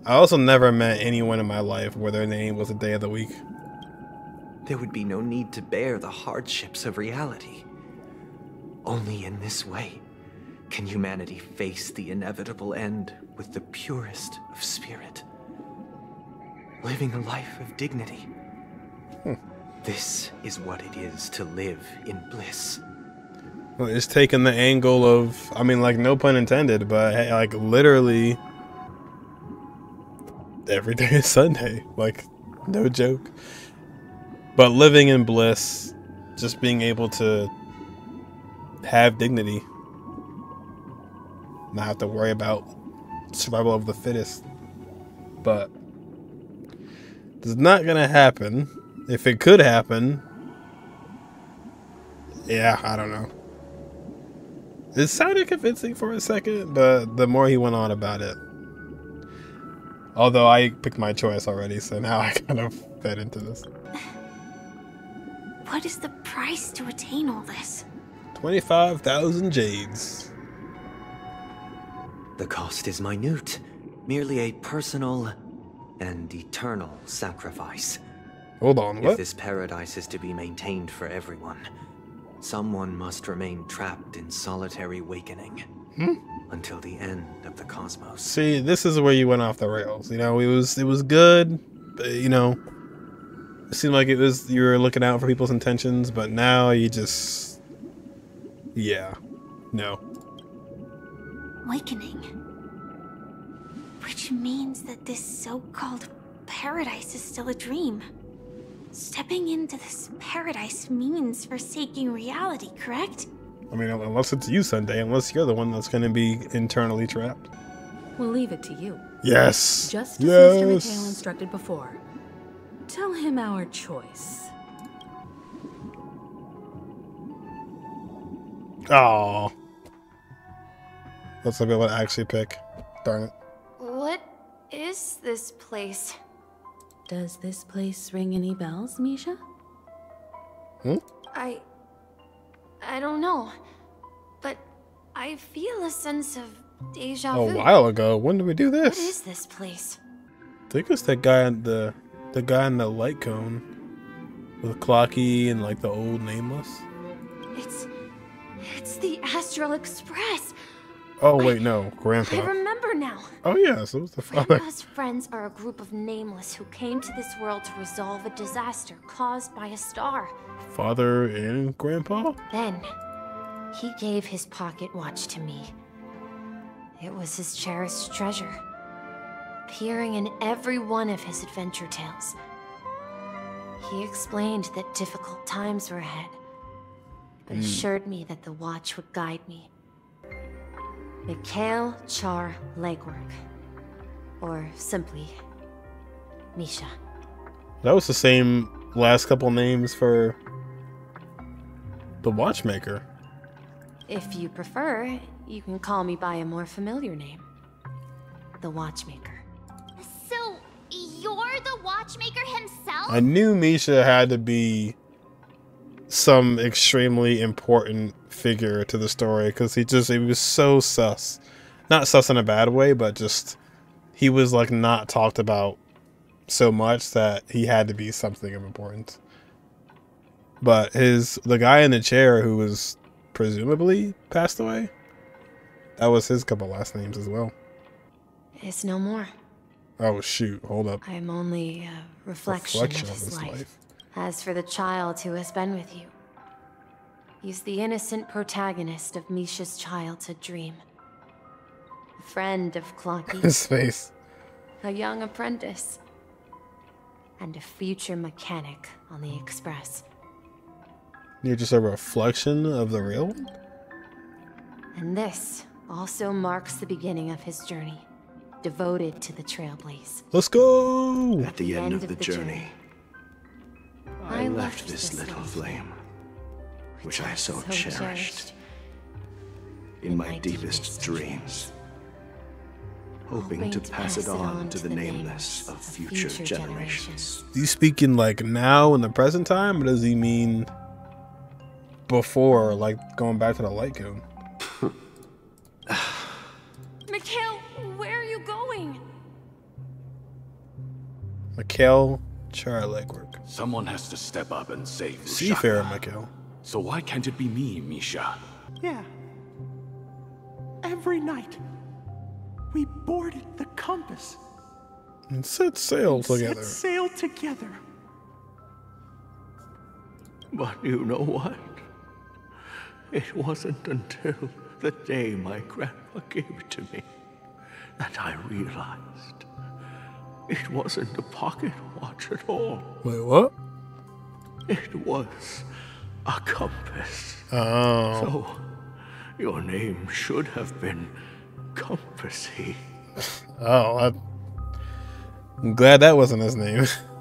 I also never met anyone in my life where their name was a day of the week.
There would be no need to bear the hardships of reality. Only in this way can humanity face the inevitable end with the purest of spirit. Living a life of dignity. Hmm. This is what it is to live in bliss.
Well, it's taking the angle of, I mean, like, no pun intended, but hey, like, literally, every day is Sunday. Like, no joke. But living in bliss, just being able to have dignity, not have to worry about survival of the fittest. But it's not gonna happen. If it could happen, yeah, I don't know. It sounded convincing for a second, but the more he went on about it, although I picked my choice already, so now [LAUGHS] I kind of fed into this.
What is the price to attain all this?
25,000 jades.
The cost is minute, merely a personal and eternal sacrifice.
Hold on, what?
If this paradise is to be maintained for everyone, someone must remain trapped in solitary awakening
Hmm?
until the end of the cosmos.
See, this is where you went off the rails. You know, it was it was good, but, you know, it seemed like it was you were looking out for people's intentions, but now you just yeah. No.
Awakening. Which means that this so called paradise is still a dream. Stepping into this paradise means forsaking reality, correct?
I mean, unless it's you Sunday, unless you're the one that's going to be internally trapped.
We'll leave it to you.
Yes.
Just as Mr.
Yes.
Mikhail instructed before. Tell him our choice.
Oh. Let's be able to actually pick. Darn it.
What is this place?
Does this place ring any bells, Misha?
Hmm?
I. I don't know. But I feel a sense of deja vu.
A while ago. When did we do this?
is this place?
I think it's that guy in the the guy in the light cone with Clockie and like the old nameless.
It's. It's the Astral Express.
Oh wait, no, Grandpa.
I remember now.
Oh yeah, so it was the father.
Grandpa's friends are a group of nameless who came to this world to resolve a disaster caused by a star.
Father and Grandpa.
Then, he gave his pocket watch to me. It was his cherished treasure, appearing in every one of his adventure tales. He explained that difficult times were ahead, but
Mm.
assured me that the watch would guide me. Mikhail Char Legwork. Or simply, Misha.
That was the same last couple names for the watchmaker.
If you prefer, you can call me by a more familiar name. The Watchmaker.
So, you're the watchmaker himself?
I knew Misha had to be some extremely important figure to the story because he just he was so sus. Not sus in a bad way, but just he was like not talked about so much that he had to be something of importance. But his the guy in the chair who was presumably passed away, that was his couple last names as well.
it's no more.
Oh shoot, hold up.
I am only a reflection, of his, life. As for the child who has been with you, he's the innocent protagonist of Misha's childhood dream. A friend of Clockie. [LAUGHS]
His face.
A young apprentice. And a future mechanic on the Express.
You're just a reflection of the real one?
And this also marks the beginning of his journey, devoted to the Trailblaze.
Let's go!
At the end, of, the, journey, I,
I
left
left
this
this
little
little
flame, which I so,
so
cherished,
cherished
in my deepest dreams, hoping to pass it on to the nameless of future generations.
Do you speaking like now in the present time, or does he mean before, like going back to the light cone? [LAUGHS]
Mikhail, where are you going?
Mikhail Char Legwork.
Someone has to step up and save
Seafarer
Rushaka.
Mikhail.
So why can't it be me, Misha?
Yeah. Every night, we boarded the compass.
And set sail together.
Set sail together.
But you know what? It wasn't until the day my grandpa gave it to me that I realized it wasn't a pocket watch at all.
Wait, what?
It was a compass.
Oh.
So, your name should have been Compassy. [LAUGHS]
Oh, I'm glad that wasn't his name. [LAUGHS]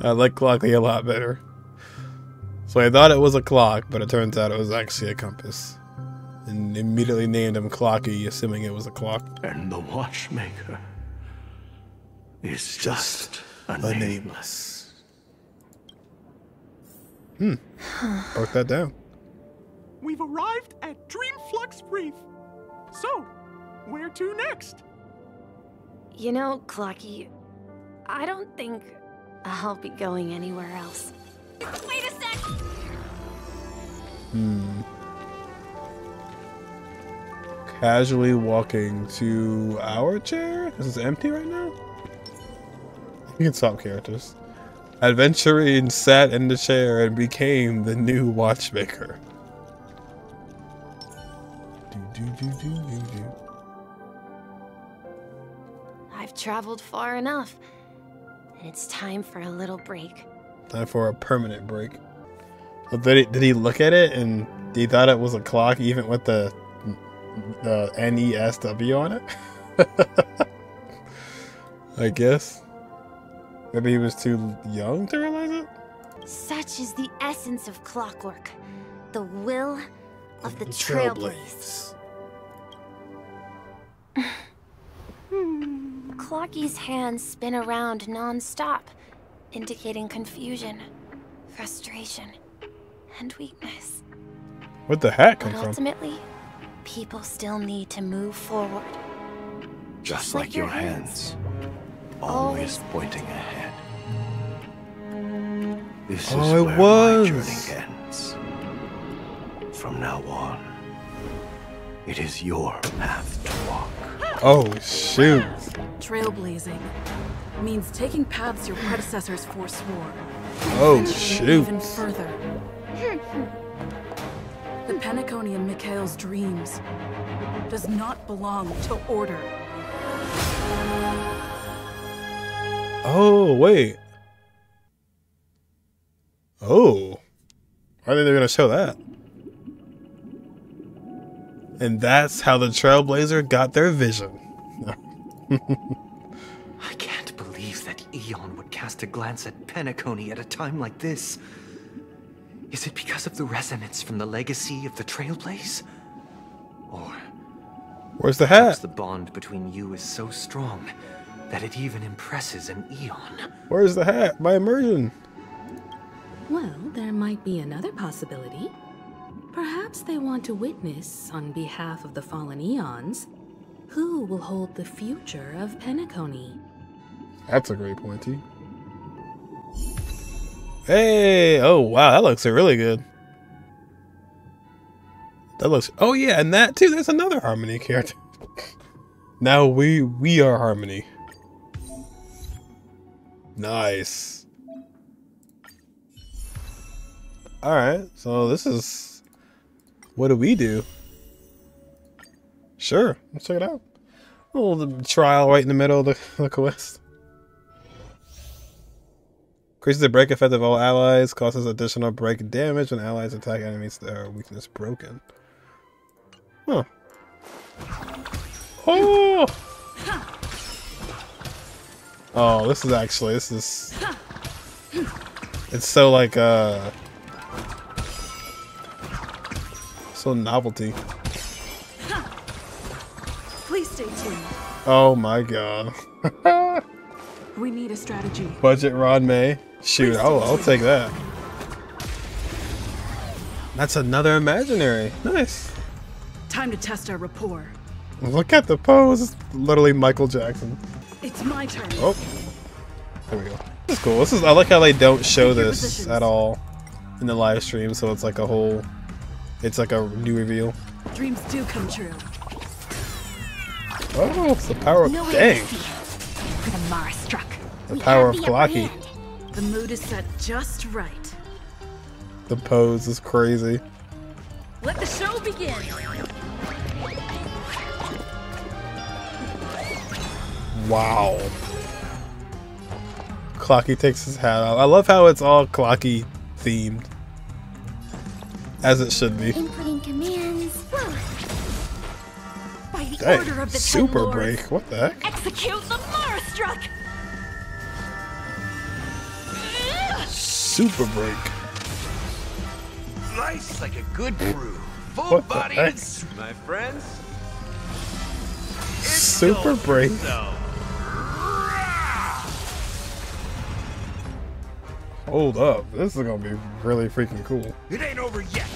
I like Clockie a lot better. So I thought it was a clock, but it turns out it was actually a compass. And immediately named him Clockie, assuming it was a clock.
And the watchmaker is just, a, nameless.
Hmm. [SIGHS] Broke that down.
We've arrived at Dreamflux Reef. So, where to next?
You know, Clockie, I don't think I'll be going anywhere else.
Wait a sec!
Hmm. Casually walking to our chair? This Is this empty right now? You can swap characters. Adventuring sat in the chair and became the new watchmaker. Do, do, do.
I've traveled far enough, and it's time for a little break.
Time for a permanent break. Well, did, he, did he look at it and he thought it was a clock even with the the NESW on it? [LAUGHS] I guess. Maybe he was too young to realize it?
Such is the essence of clockwork, the will of the,
the
trailblaze. [LAUGHS] Hmm. Clockie's hands spin around non-stop, indicating confusion, frustration, and weakness.
Where'd the heck? come
But
from?
ultimately, people still need to move forward.
Just
like
like your
your
hands, always pointing ahead. This oh, is
Oh, it
where
was.
my journey ends. From now on, it is your path to walk.
Oh, shoot.
Trailblazing means taking paths your predecessors forswore.
Oh, shoot.
Even further. The Penacony in Mikhail's dreams does not belong to Order.
Oh, wait. Oh. I think they're going to show that. And that's how the Trailblazer got their vision. [LAUGHS]
I can't Eon would cast a glance at Penacony at a time like this. Is it because of the resonance from the legacy of the Trailblaze? Or
Where's the
perhaps
hat?
the bond between you is so strong that it even impresses an Eon?
Where's the hat? My immersion.
Well, there might be another possibility. Perhaps they want to witness, on behalf of the fallen eons, who will hold the future of Penacony.
That's a great pointy. Hey! Oh, wow. That looks really good. That looks. Oh, yeah. And that, too. There's another Harmony character. [LAUGHS] now we we are Harmony. Nice. All right, so this is what do we do? Sure, let's check it out. A little trial right in the middle of the, the quest. Increases the break effect of all allies, causes additional break damage when allies attack enemies that are weakness broken. Huh. Oh! Oh, this is actually, this is... It's so like, uh... So novelty.
Please stay tuned.
Oh my god. [LAUGHS]
We need a strategy.
Budget Rod May. Shoot, I'll, I'll take that. That's another imaginary. Nice.
Time to test our rapport.
Look at the pose. Literally Michael Jackson.
It's my turn.
Oh. There we go. This is cool. This is I like how they don't show this
positions.
at all in the live stream, so it's like a whole it's like a new reveal.
Dreams do come true.
Oh, it's the power of
No
dang.
to see For the
power of Clockie.
The mood is set just right.
The pose is crazy.
Let the show begin.
Wow. Clockie takes his hat off. I love how it's all Clockie themed. As it should be.
Inputting commands.
By the
Dang,
order of the
super
Ten
break. What the heck?
Execute the Mara struck.
Super break.
Nice like a good brew. Full
What the
bodied,
heck?
my friends.
Super break. Hold up. This is gonna be really freaking cool.
It ain't over yet.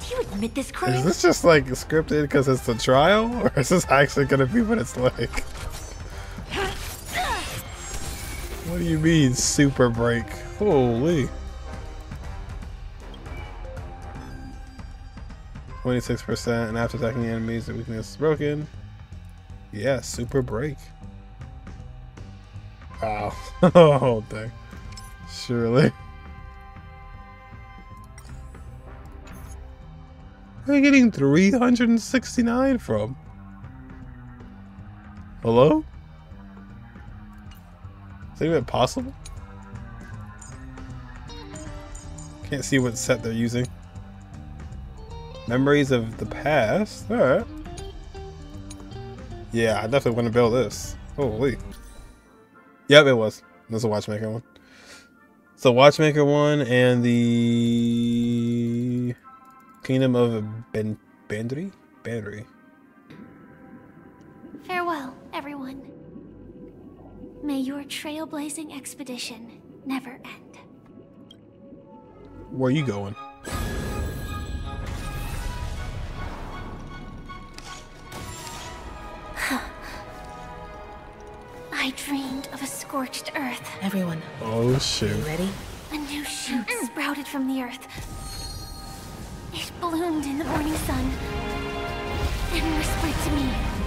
Do you admit this,
Is this just like scripted because it's a trial? Or is this actually gonna be what it's like? What do you mean, super break? Holy. 26% and after attacking enemies, the weakness is broken. Yeah, super break. Wow. [LAUGHS] oh, thing. Surely. Where are you getting 369 from? Hello? That even possible? Can't see what set they're using. Memories of the past? Alright. Yeah, I definitely want to build this. Holy. Yep, it was. There's a Watchmaker one. So Watchmaker one and the Kingdom of Ben? Bandri.
Farewell, everyone. May your trailblazing expedition never end.
Where are you going?
I dreamed of a scorched earth.
Everyone,
Oh shoot.
ready?
A new shoot sprouted from the earth. It bloomed in the morning sun and whispered to me.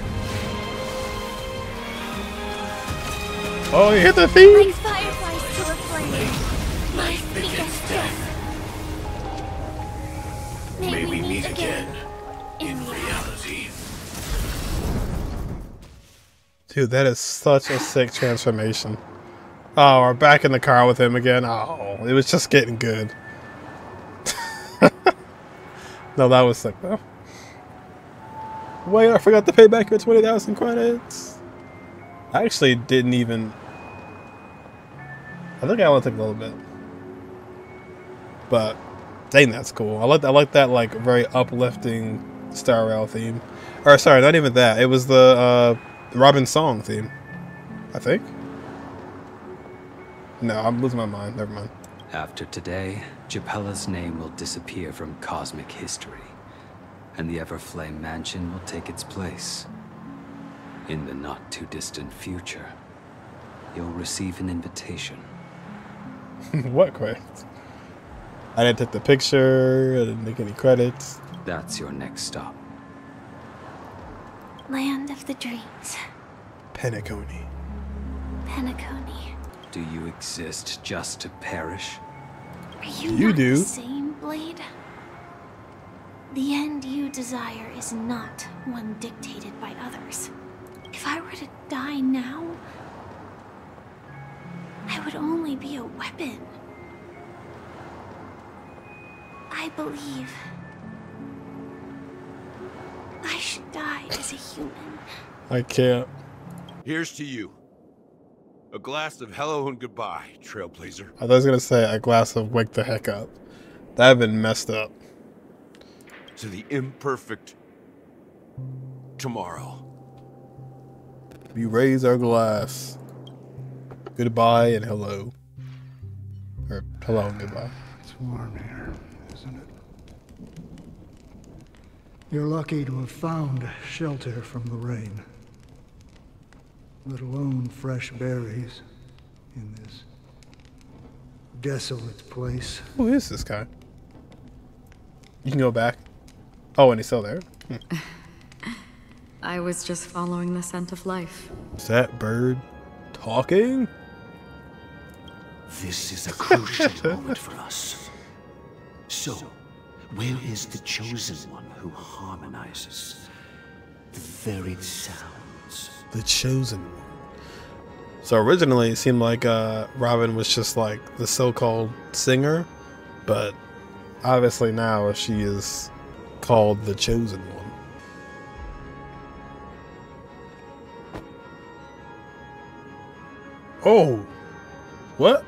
Oh, you hit the theme?
Like fireflies to a flame. My biggest death.
May we meet again in reality.
Dude, that is such a sick transformation. Oh, we're back in the car with him again. Oh, it was just getting good. [LAUGHS] no, that was sick though. Wait, I forgot to pay back your 20,000 credits. I actually didn't even. I think I only took a little bit. But, dang, that's cool. I like I like that like very uplifting Star Rail theme. Or sorry, not even that. It was the uh, Robin song theme. I think. No, I'm losing my mind. Never mind.
After today, Japella's name will disappear from cosmic history, and the Everflame Mansion will take its place. In the not-too-distant future, you'll receive an invitation. [LAUGHS]
what credits? I didn't take the picture. I didn't make any credits.
That's your next stop.
Land of the dreams.
Penacony.
Penacony,
Do you exist just to perish?
are you,
You
not
do.
the same, Blade? The end you desire is not one dictated by others. If I were to die now, I would only be a weapon. I believe I should die as a human.
I can't.
Here's to you. A glass of hello and goodbye, Trailblazer.
I was gonna say a glass of wake the heck up. That'd been messed up.
To the imperfect tomorrow.
We raise our glass. Goodbye and hello. Or hello and goodbye.
It's warm here, isn't it? You're lucky to have found shelter from the rain. Let alone fresh berries in this desolate place.
Who is this guy? You can go back. Oh, and he's still there. Hmm. [LAUGHS]
I was just following the scent of life.
Is that bird talking?
This is a crucial moment for us. So, where is the chosen one who harmonizes the varied sounds?
The chosen one. So originally it seemed like uh, Robin was just like the so-called singer, but obviously now she is called the chosen one. Oh, what?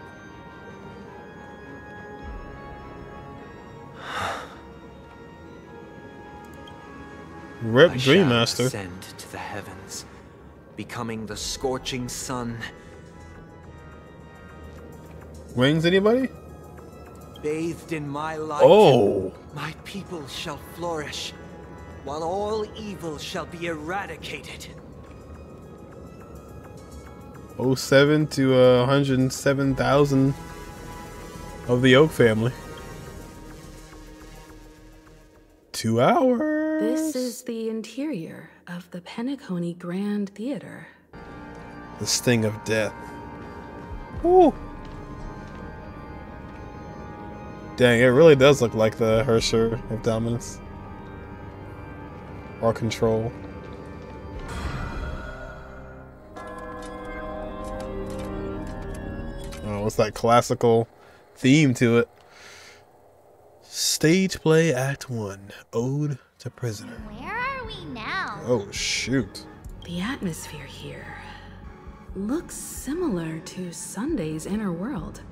Rip
I shall
Dreammaster.
ascend to the heavens, becoming the scorching sun,
Wings, anybody?
bathed in my light.
Oh.
My people shall flourish, while all evil shall be eradicated.
07 to uh, 107,000 of the Oak family. Two hours.
This is the interior of the Penacony Grand Theater.
The sting of death. Ooh. Dang, it really does look like the Herrscher of Dominus. Or Control. Oh, what's that classical theme to it? Stage play act one. Ode to prisoner.
Where are we now?
Oh shoot.
The atmosphere here looks similar to Sunday's inner world.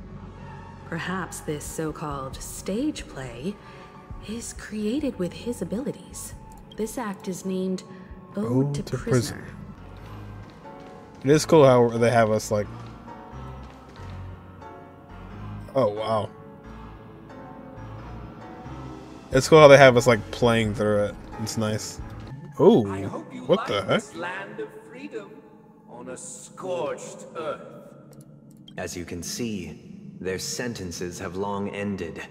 Perhaps this so called stage play is created with his abilities. This act is named Ode, to, Prisoner.
It is cool how they have us like. Oh wow. It's cool how they have us like playing through it. It's nice. Oh, what the heck?
Land of freedom on a scorched earth.
As you can see, their sentences have long ended,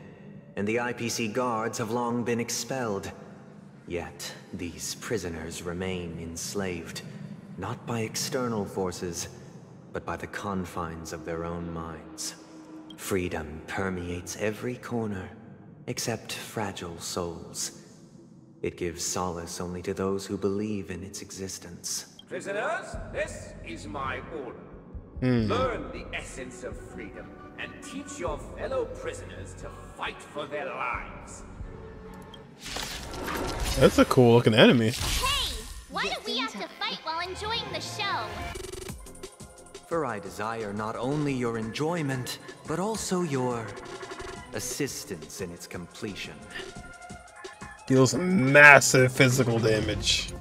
and the IPC guards have long been expelled. Yet, these prisoners remain enslaved, not by external forces, but by the confines of their own minds. Freedom permeates every corner, except fragile souls. It gives solace only to those who believe in its existence.
Prisoners, this is my order.
Hmm.
Learn the essence of freedom and teach your fellow prisoners to fight for their lives.
That's a cool looking enemy.
Hey, why do we have to fight while enjoying the show?
For I desire not only your enjoyment, but also your assistance in its completion.
Deals massive physical damage.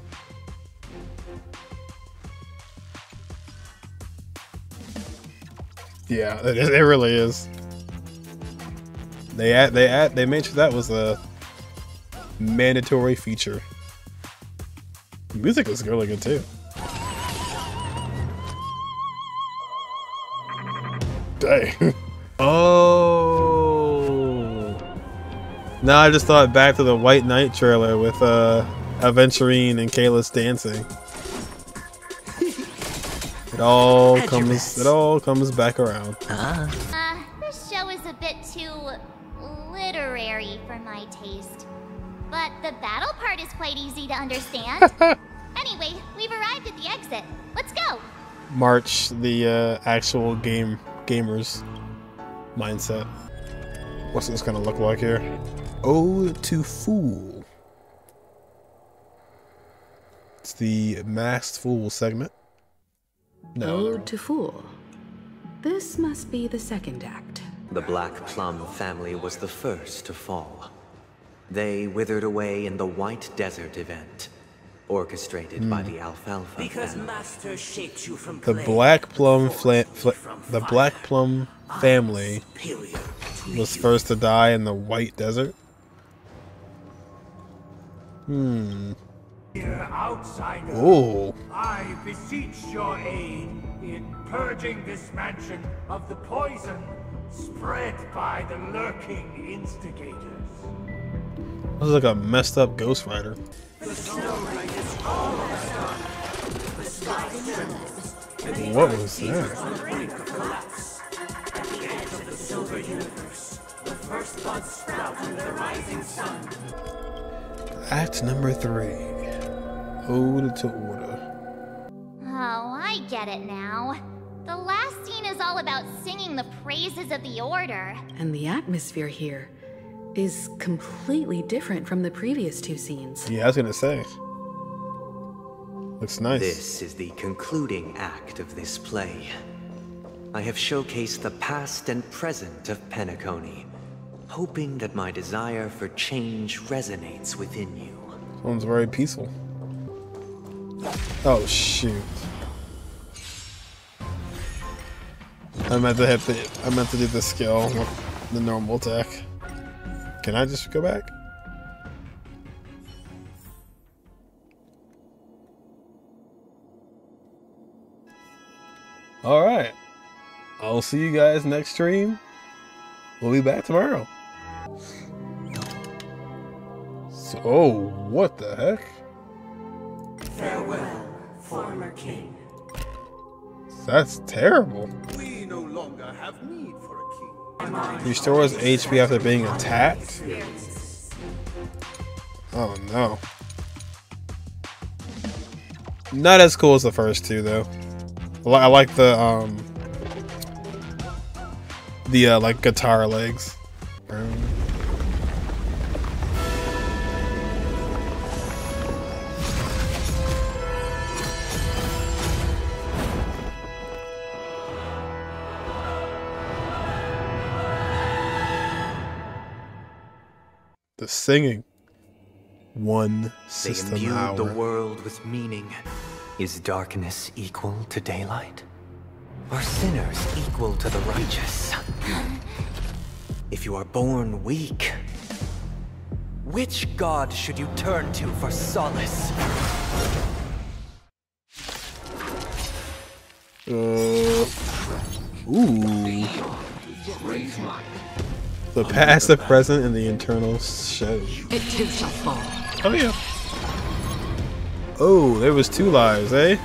Yeah, it, it really is. They add, they add, they mentioned that was a mandatory feature. The music is really good too. Dang. [LAUGHS] oh. Now I just thought back to the White Knight trailer with uh Aventurine and Kalis dancing. [LAUGHS] It all comes. It all comes back around.
Uh, this show is a bit too literary for my taste. But the battle part is quite easy to understand. [LAUGHS] anyway, we've arrived at the exit. Let's go.
March the uh, actual game gamers mindset. What's this gonna look like here? Ode to Fool. It's the Masked Fool segment. No.
Ode to Fool. This must be the second act.
The Black Plum family was the first to fall. They withered away in the White Desert event, orchestrated by
Hmm.
the Alfalfa
Because
family.
Master shaped you from
The
clay.
Black Plum fla- fla- the Black Plum family was first to die in the White Desert. Hmm.
Dear outsider,
Ooh.
I beseech your aid in purging this mansion of the poison spread by the lurking instigators.
This is like a messed up Ghost Rider. What was that? Act number three. Ode to Order.
Oh, I get it now. The last scene is all about singing the praises of the Order.
And the atmosphere here is completely different from the previous two scenes.
Yeah, I was gonna say. Looks nice.
This is the concluding act of this play. I have showcased the past and present of Penacony, hoping that my desire for change resonates within you.
Sounds very peaceful. Oh shoot. I meant to hit the I meant to do the skill the normal attack. Can I just go back? Alright. I'll see you guys next stream. We'll be back tomorrow. So, oh, what the heck?
Farewell, former king.
That's terrible.
We no longer have need for a king.
Restores HP after being attacked? Oh no. Not as cool as the first two though. I like the um the uh, like guitar legs. Singing. One
They
system
imbued
hour.
the world with meaning. Is darkness equal to daylight? Are sinners equal to the righteous? If you are born weak, which god should you turn to for solace?
Uh, ooh. The past, the present, and the eternal show.
It too shall fall.
Oh yeah. Oh, there was two lives, eh?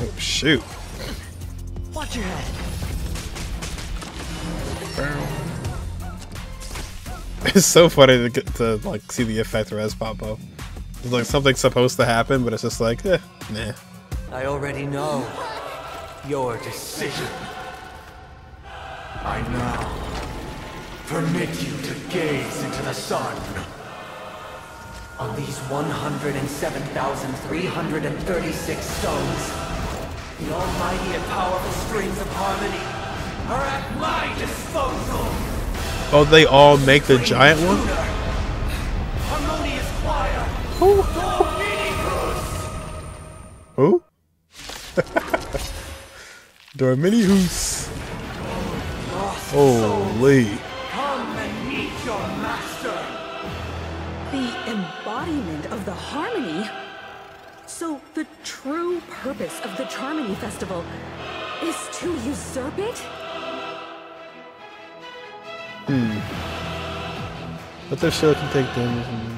Oh shoot.
Watch your head. [LAUGHS]
It's so funny to get to like see the effect Res pop up. It's like something's supposed to happen, but it's just like, eh, nah.
I already know your decision.
I now permit you to gaze into the sun.
On these 107,336 stones,
The almighty and powerful strings of harmony are at my disposal.
Oh, they all make the giant one?
Harmonious choir. Dominicus.
Who? Dormini Hoos. [LAUGHS] Holy.
Come and meet your master.
The embodiment of the harmony? So the true purpose of the Charmony Festival is to usurp it?
Hmm. But their show can take damage. and-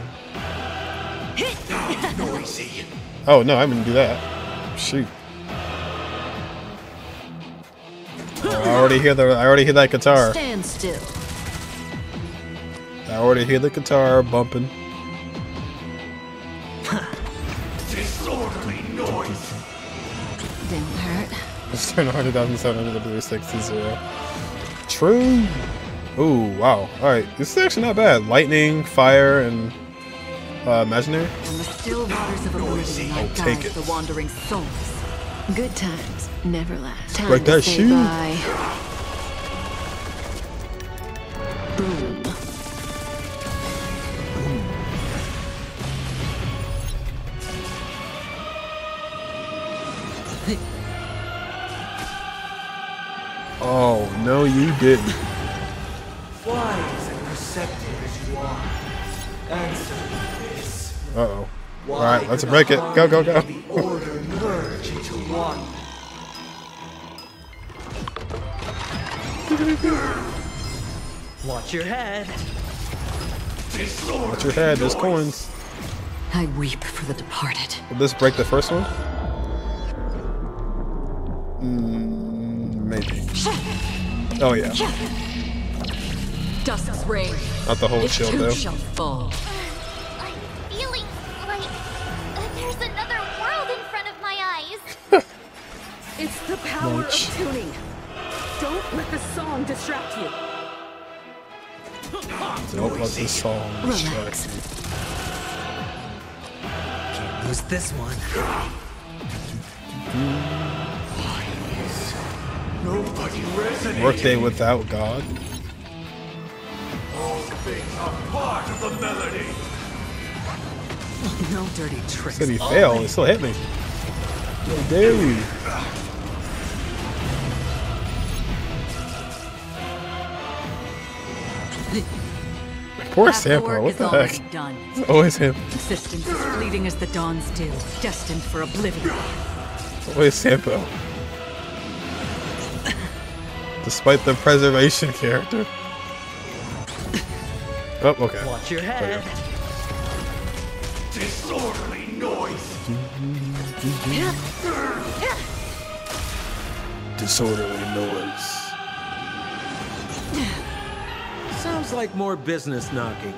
Noisy.
Oh no, I didn't do that. Shoot. I already hear the. I already hear that guitar.
Stand still.
I already hear the guitar bumping.
Disorderly noise.
Didn't hurt.
It's 100,760. True. Ooh, wow. Alright, this is actually not bad. Lightning, fire, and uh, imaginary.
On the still waters of oblivion, I
I'll take
guide
it.
the wandering souls. Good times never last. Time
Break that shoe.
bye. Boom.
Oh, no, you didn't.
Wise and receptive as you are, answer this.
Uh oh.
Why
Alright, let's break it. Go, go, go.
Watch your head.
Watch your head, there's coins.
I weep for the departed.
Will this break the first one? Mm, maybe. Oh yeah.
Dusk's reign.
Not the whole
It
shield
too
though.
shall fall.
I'm feeling like there's another world in front of my eyes. [LAUGHS]
It's the power
Munch.
of tuning. Don't let the song distract you.
Don't let this song distract you.
Can't lose this one.
Nobody resonates.
Workday without God.
All things are part of the melody.
No dirty tricks.
Said he failed, it still hit me. Yo, dude. Poor
Half the
Sampo,
work
the
already
heck?
done.
It's always him.
Existence is fleeting as the dawn's dew, destined for oblivion.
Always Sampo. Despite the preservation character. Oh, okay.
Watch your head.
Disorderly noise.
Disorderly noise.
Sounds like more business knocking.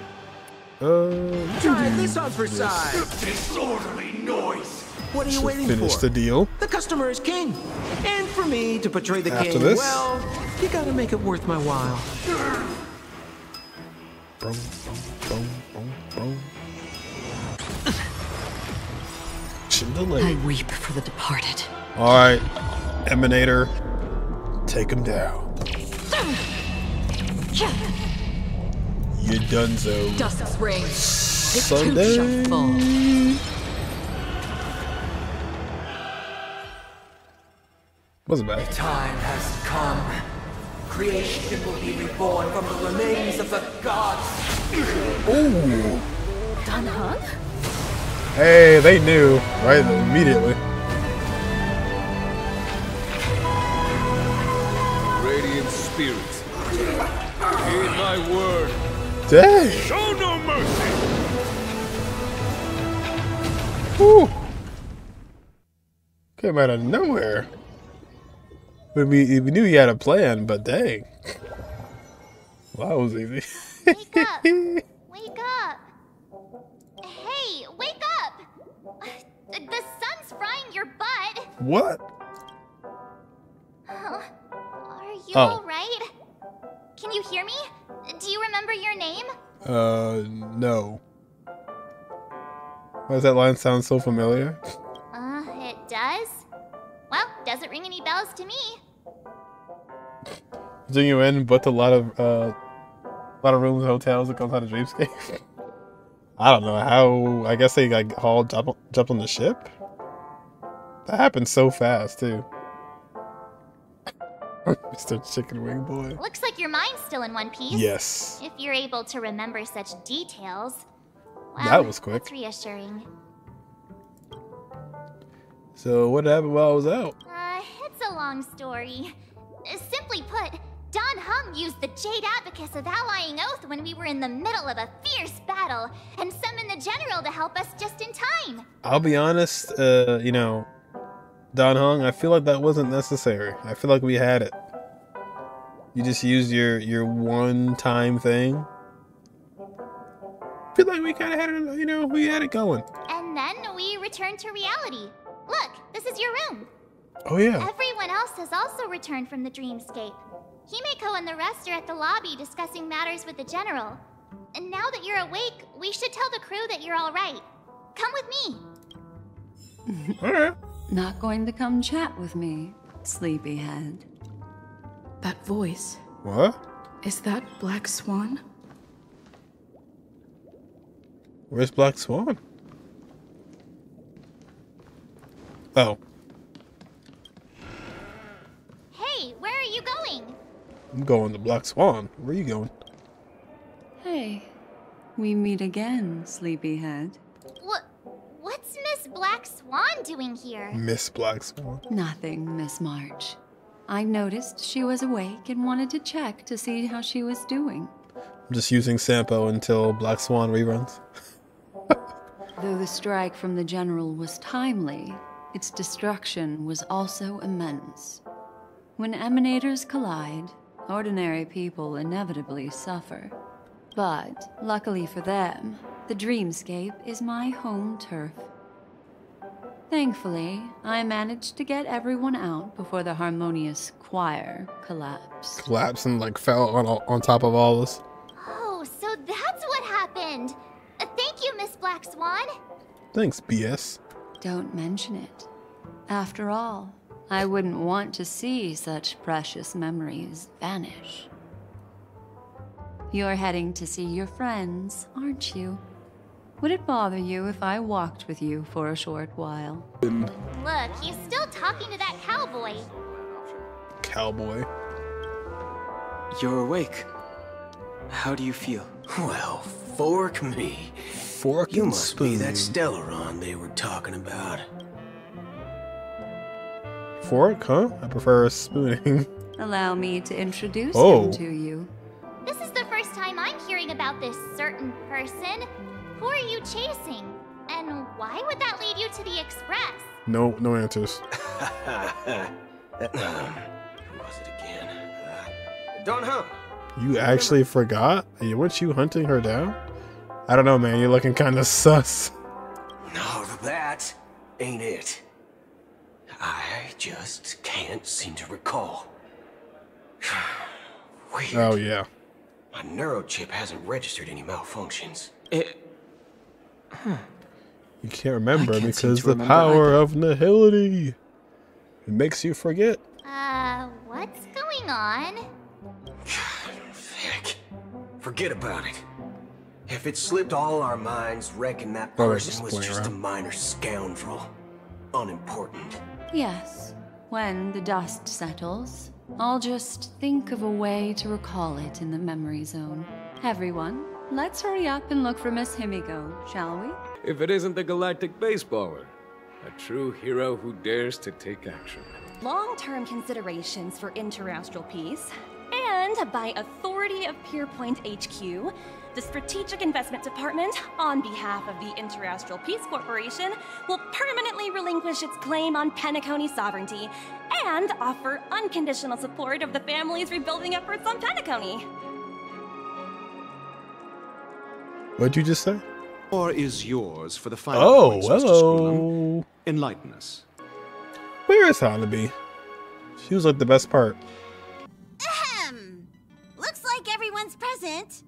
Uh,
Try this on for size.
Disorderly noise.
What are you
should
waiting
finish
for?
Finish the deal.
The customer is king. And for me to portray the
After
king,
this?
well, you gotta make it worth my while.
Boom, boom, boom, boom. Chandelier.
I weep for the departed.
Alright, Emanator, take him down. You donezo.
Dusk's reign. It too
Sunday.
shall fall.
Wasn't bad.
Time has come. Creation will be reborn from the remains of the gods.
Ooh.
Dan Heng?
Hey, they knew right immediately.
Radiant spirits, heed my word.
Dang.
Show no mercy.
Whew. Came out of nowhere. We, we, we knew he had a plan, but dang. Well, that was easy.
Wake up! [LAUGHS] Wake up! Hey, wake up! The the sun's frying your butt.
what?
Huh? Are you
Oh.
alright? Can you hear me? Do you remember your name?
Uh, no. Why does that line sound so familiar?
Uh, it does? Well, doesn't ring any bells to me.
Genuine, but a lot of uh, a lot of rooms, and hotels that comes out of Dreamscape. [LAUGHS] I don't know how. I guess they like all jump jumped on the ship. That happened so fast too. [LAUGHS] Mr. Chicken Wing Boy.
Looks like your mind's still in one piece.
Yes.
If you're able to remember such details. Well,
That was quick.
That's reassuring.
So what happened while I was out?
Uh, it's a long story. Uh, Simply put, Dan Heng used the Jade Abacus of Allying Oath when we were in the middle of a fierce battle and summoned the General to help us just in time.
I'll be honest, uh, you know, Dan Heng, I feel like that wasn't necessary. I feel like we had it. You just used your your one time thing. I feel like we kind of had it, you know, we had it going.
And then we returned to reality. Look, this is your room.
Oh yeah.
Everyone else has also returned from the dreamscape. Himeko and the rest are at the lobby discussing matters with the General. And now that you're awake, we should tell the crew that you're alright. Come with me. [LAUGHS]
Alright.
Not going to come chat with me, sleepyhead.
That voice.
What?
Is that Black Swan?
Where's Black Swan? Oh,
Hey, where are you going?
I'm going to Black Swan. Where are you going?
Hey, we meet again, sleepyhead.
What? What's Miss Black Swan doing here?
Miss Black Swan.
Nothing, Miss March. I noticed she was awake and wanted to check to see how she was doing.
I'm just using Sampo until Black Swan reruns.
Though the strike from the General was timely, its destruction was also immense. When emanators collide, ordinary people inevitably suffer. But, luckily for them, the dreamscape is my home turf. Thankfully, I managed to get everyone out before the harmonious choir collapsed.
Collapsed and like fell on on top of all this.
Oh, so that's what happened. Uh, thank you, Miss Black Swan.
Thanks, BS.
Don't mention it. After all, I wouldn't want to see such precious memories vanish. You're heading to see your friends, aren't you? Would it bother you if I walked with you for a short while?
Look, he's still talking to that cowboy.
Cowboy.
You're awake. How do you feel?
Well, fork me.
Fork
You
and
must be that
spoon.
Stellaron they were talking about.
Fork, huh? I prefer spooning. [LAUGHS]
Allow me to introduce
Oh.
him to you.
This is the first time I'm hearing about this certain person. Who are you chasing? And why would that lead you to the Express?
no, no answers. [LAUGHS]
Who was it again? Uh, Dan Heng.
You actually forgot? Yeah, Weren't you hunting her down? I don't know, man. You're looking kind of sus.
No, that ain't it. I just can't seem to recall. [SIGHS] Weird.
Oh yeah.
My neurochip hasn't registered any malfunctions.
You can't remember
can't
because the
remember
power of nihility. It makes you forget.
Uh, what's going on?
Heck, forget about it. If it slipped all our minds, reckon that person was
playing
just a minor scoundrel. Unimportant.
Yes, when the dust settles, I'll just think of a way to recall it in the memory zone. Everyone, let's hurry up and look for Miss Himeko, shall we?
If it isn't the galactic baseballer, a true hero who dares to take action.
long-term considerations for interastral peace, and by authority of Pierpoint HQ, the Strategic Investment Department, on behalf of the Interastral Peace Corporation, will permanently relinquish its claim on Penacony sovereignty and offer unconditional support of the family's rebuilding efforts on Penacony.
What'd you just say?
Or is yours for the final
Oh,
points, Mr.
hello.
Enlighten us.
Where is Hanabi? She was like the best part.
Ahem. Looks like everyone's present.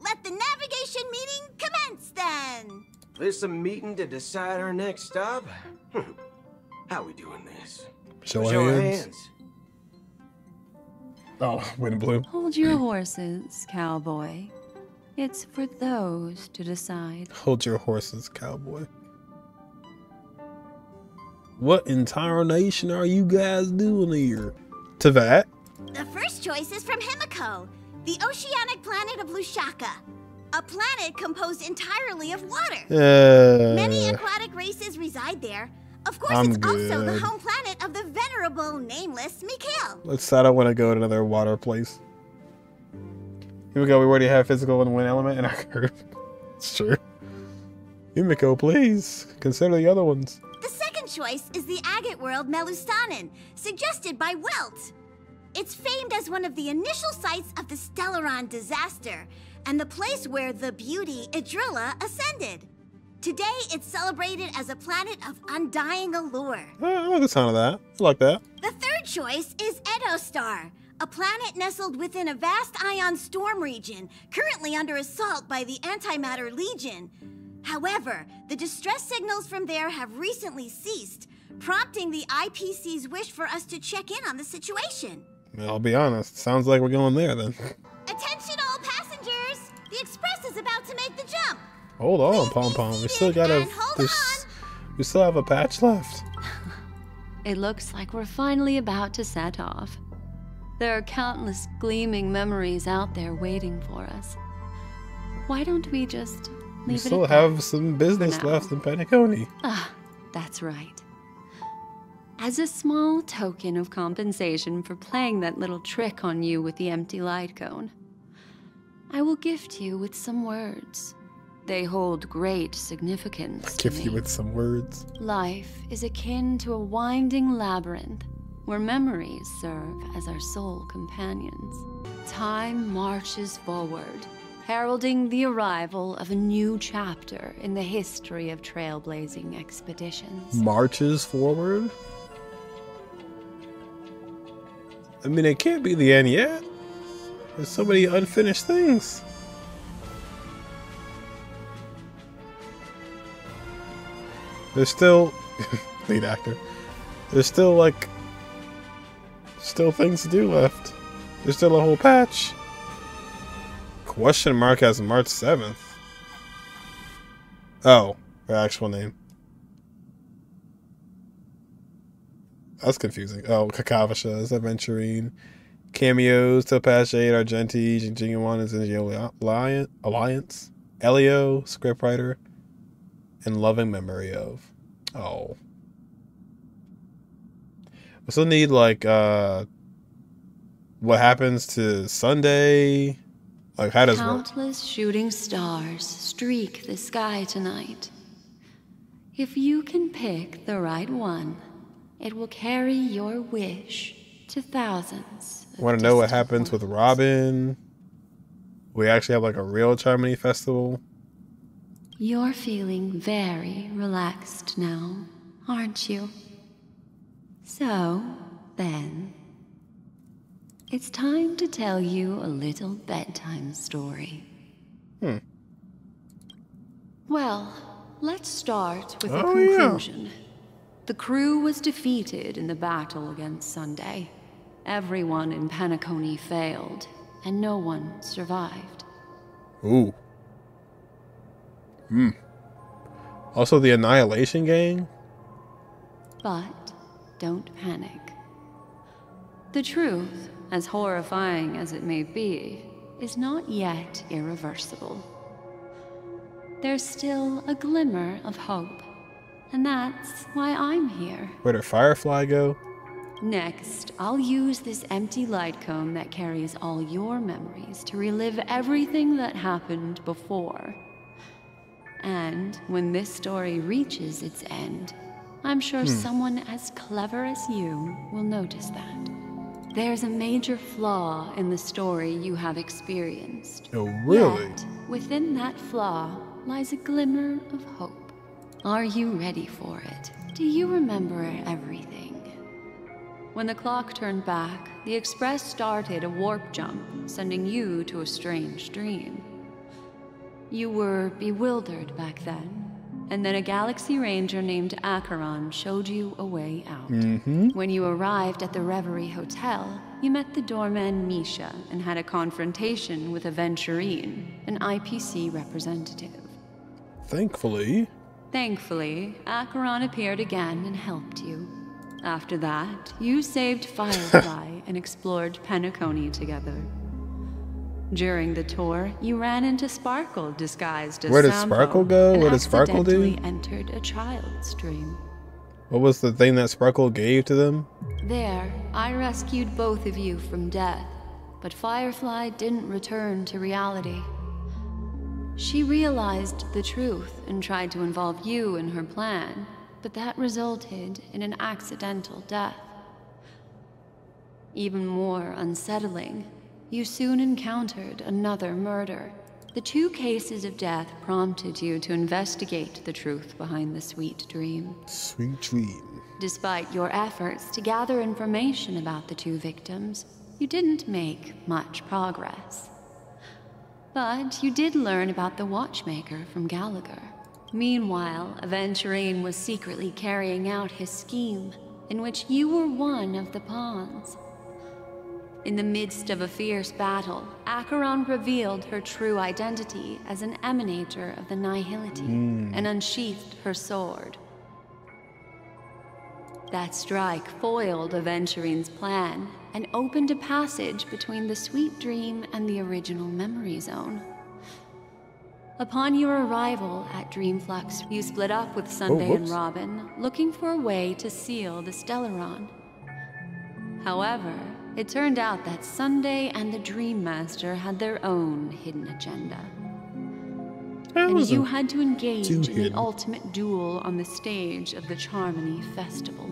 Let the navigation meeting commence then.
This a meeting to decide our next stop? Hmm. How we doing this?
Show of
Show of
hands.
hands.
Oh, [LAUGHS] wind blew.
Hold your horses, cowboy. It's for those to decide.
Hold your horses, cowboy. What entire nation are you guys doing here? To that?
The first choice is from Himeko, the oceanic planet of Lushaka. A planet composed entirely of water.
Uh,
Many aquatic races reside there. Of course,
I'm
it's also the home planet of the venerable Nameless Mikhail.
Let's. I don't want to go to another water place. Here we go. We already have physical and wind element in our [LAUGHS] group. it's true. Himeko, please consider the other ones.
The second choice is the agate world Melustanin, suggested by Welt. It's famed as one of the initial sites of the Stellaron disaster, and the place where the beauty Idrila ascended. Today, it's celebrated as a planet of undying allure.
Oh, I like the sound of that. I like that.
The third choice is Edostar, a planet nestled within a vast ion storm region, currently under assault by the Antimatter Legion. However, the distress signals from there have recently ceased, prompting the IPC's wish for us to check in on the situation.
I'll be honest. Sounds like we're going there then.
Attention all passengers! The express is about to make the jump!
Hold on, Pom Pom. We still got a. There's, we still have a patch left. [LAUGHS]
It looks like we're finally about to set off. There are countless gleaming memories out there waiting for us. Why don't we just leave
We
it
still have some business left in Penacony.
Ah, that's right. As a small token of compensation for playing that little trick on you with the empty light cone, I will gift you with some words. They hold great significance. to
Gift you with some words.
Life is akin to a winding labyrinth where memories serve as our sole companions. Time marches forward, heralding the arrival of a new chapter in the history of trailblazing expeditions.
Marches forward. I mean, it can't be the end yet. There's so many unfinished things. There's still [LAUGHS] lead actor. There's still like still things to do left. There's still a whole patch. Question mark as March 7th. Oh, her actual name. That's confusing. Oh, Kakavasha is Aventurine. Cameos, Topaz Jade, Argenti, Jinjuan is in the Alliance, Alliance, Elio, scriptwriter, and loving memory of. Oh. We still need like uh what happens to Sunday? Like how does
Countless shooting stars streak the sky tonight. If you can pick the right one, it will carry your wish to thousands.
want to know what happens with Robin? We actually have like a real Charmony festival.
You're feeling very relaxed now, aren't you? So, then, it's time to tell you a little bedtime story.
Hmm.
Well, let's start with the
Oh, yeah.
conclusion. The crew was defeated in the battle against Sunday. Everyone in Penacony failed, and no one survived.
Ooh. Hmm. Also, the Annihilation Gang.
But don't panic. The truth, as horrifying as it may be, is not yet irreversible. There's still a glimmer of hope, and that's why I'm here.
Where did Firefly go?
Next, I'll use this empty light cone that carries all your memories to relive everything that happened before. And when this story reaches its end, I'm sure
Hmm.
someone as clever as you will notice that. There's a major flaw in the story you have experienced.
Oh, really?
Yet, within that flaw lies a glimmer of hope. Are you ready for it? Do you remember everything? When the clock turned back, the Express started a warp jump, sending you to a strange dream. You were bewildered back then, and then a Galaxy Ranger named Acheron showed you a way out.
Mm-hmm.
When you arrived at the Reverie Hotel, you met the doorman Misha and had a confrontation with Aventurine, an IPC representative.
Thankfully.
Thankfully, Acheron appeared again and helped you. After that, you saved Firefly [LAUGHS] and explored Penacony together. During the tour, you ran into Sparkle disguised as
Where does
Sampo
Sparkle go? What does Sparkle do?
entered a child's dream.
What was the thing that Sparkle gave to them?
There, I rescued both of you from death, but Firefly didn't return to reality. She realized the truth and tried to involve you in her plan, but that resulted in an accidental death. Even more unsettling, you soon encountered another murder. The two cases of death prompted you to investigate the truth behind the sweet dream.
Sweet dream.
Despite your efforts to gather information about the two victims, you didn't make much progress. But you did learn about the watchmaker from Gallagher. Meanwhile, Aventurine was secretly carrying out his scheme, in which you were one of the pawns. In the midst of a fierce battle, Acheron revealed her true identity as an emanator of the Nihility
Hmm.
and unsheathed her sword. That strike foiled Aventurine's plan and opened a passage between the sweet dream and the original memory zone. Upon your arrival at Dreamflux, you split up with Sunday and. Robin, looking for a way to seal the Stellaron. However, it turned out that Sunday and the Dream Master had their own hidden agenda.
That
and you had to engage in
hidden.
an ultimate duel on the stage of the Charmony Festival.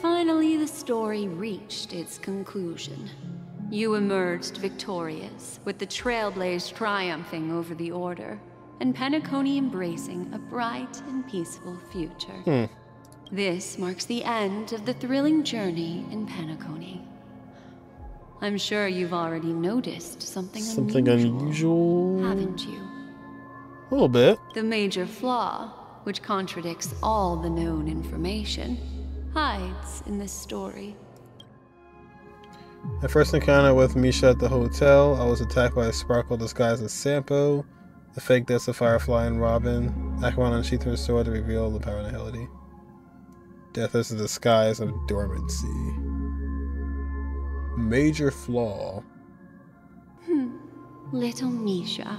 Finally, the story reached its conclusion. You emerged victorious, with the Trailblaze triumphing over the Order, and Penacony embracing a bright and peaceful future.
Hmm.
This marks the end of the thrilling journey in Penacony. I'm sure you've already noticed something,
Something
unusual,
unusual.
haven't you?
A little bit.
The major flaw, which contradicts all the known information, hides in this story.
My first encounter with Misha at the hotel, I was attacked by a sparkle disguised as Sampo. The fake deaths of Firefly and Robin. Acheron unsheathed her sword to reveal the power of Nihility. Death is a disguise of dormancy. Major flaw.
Hmm. Little Misha.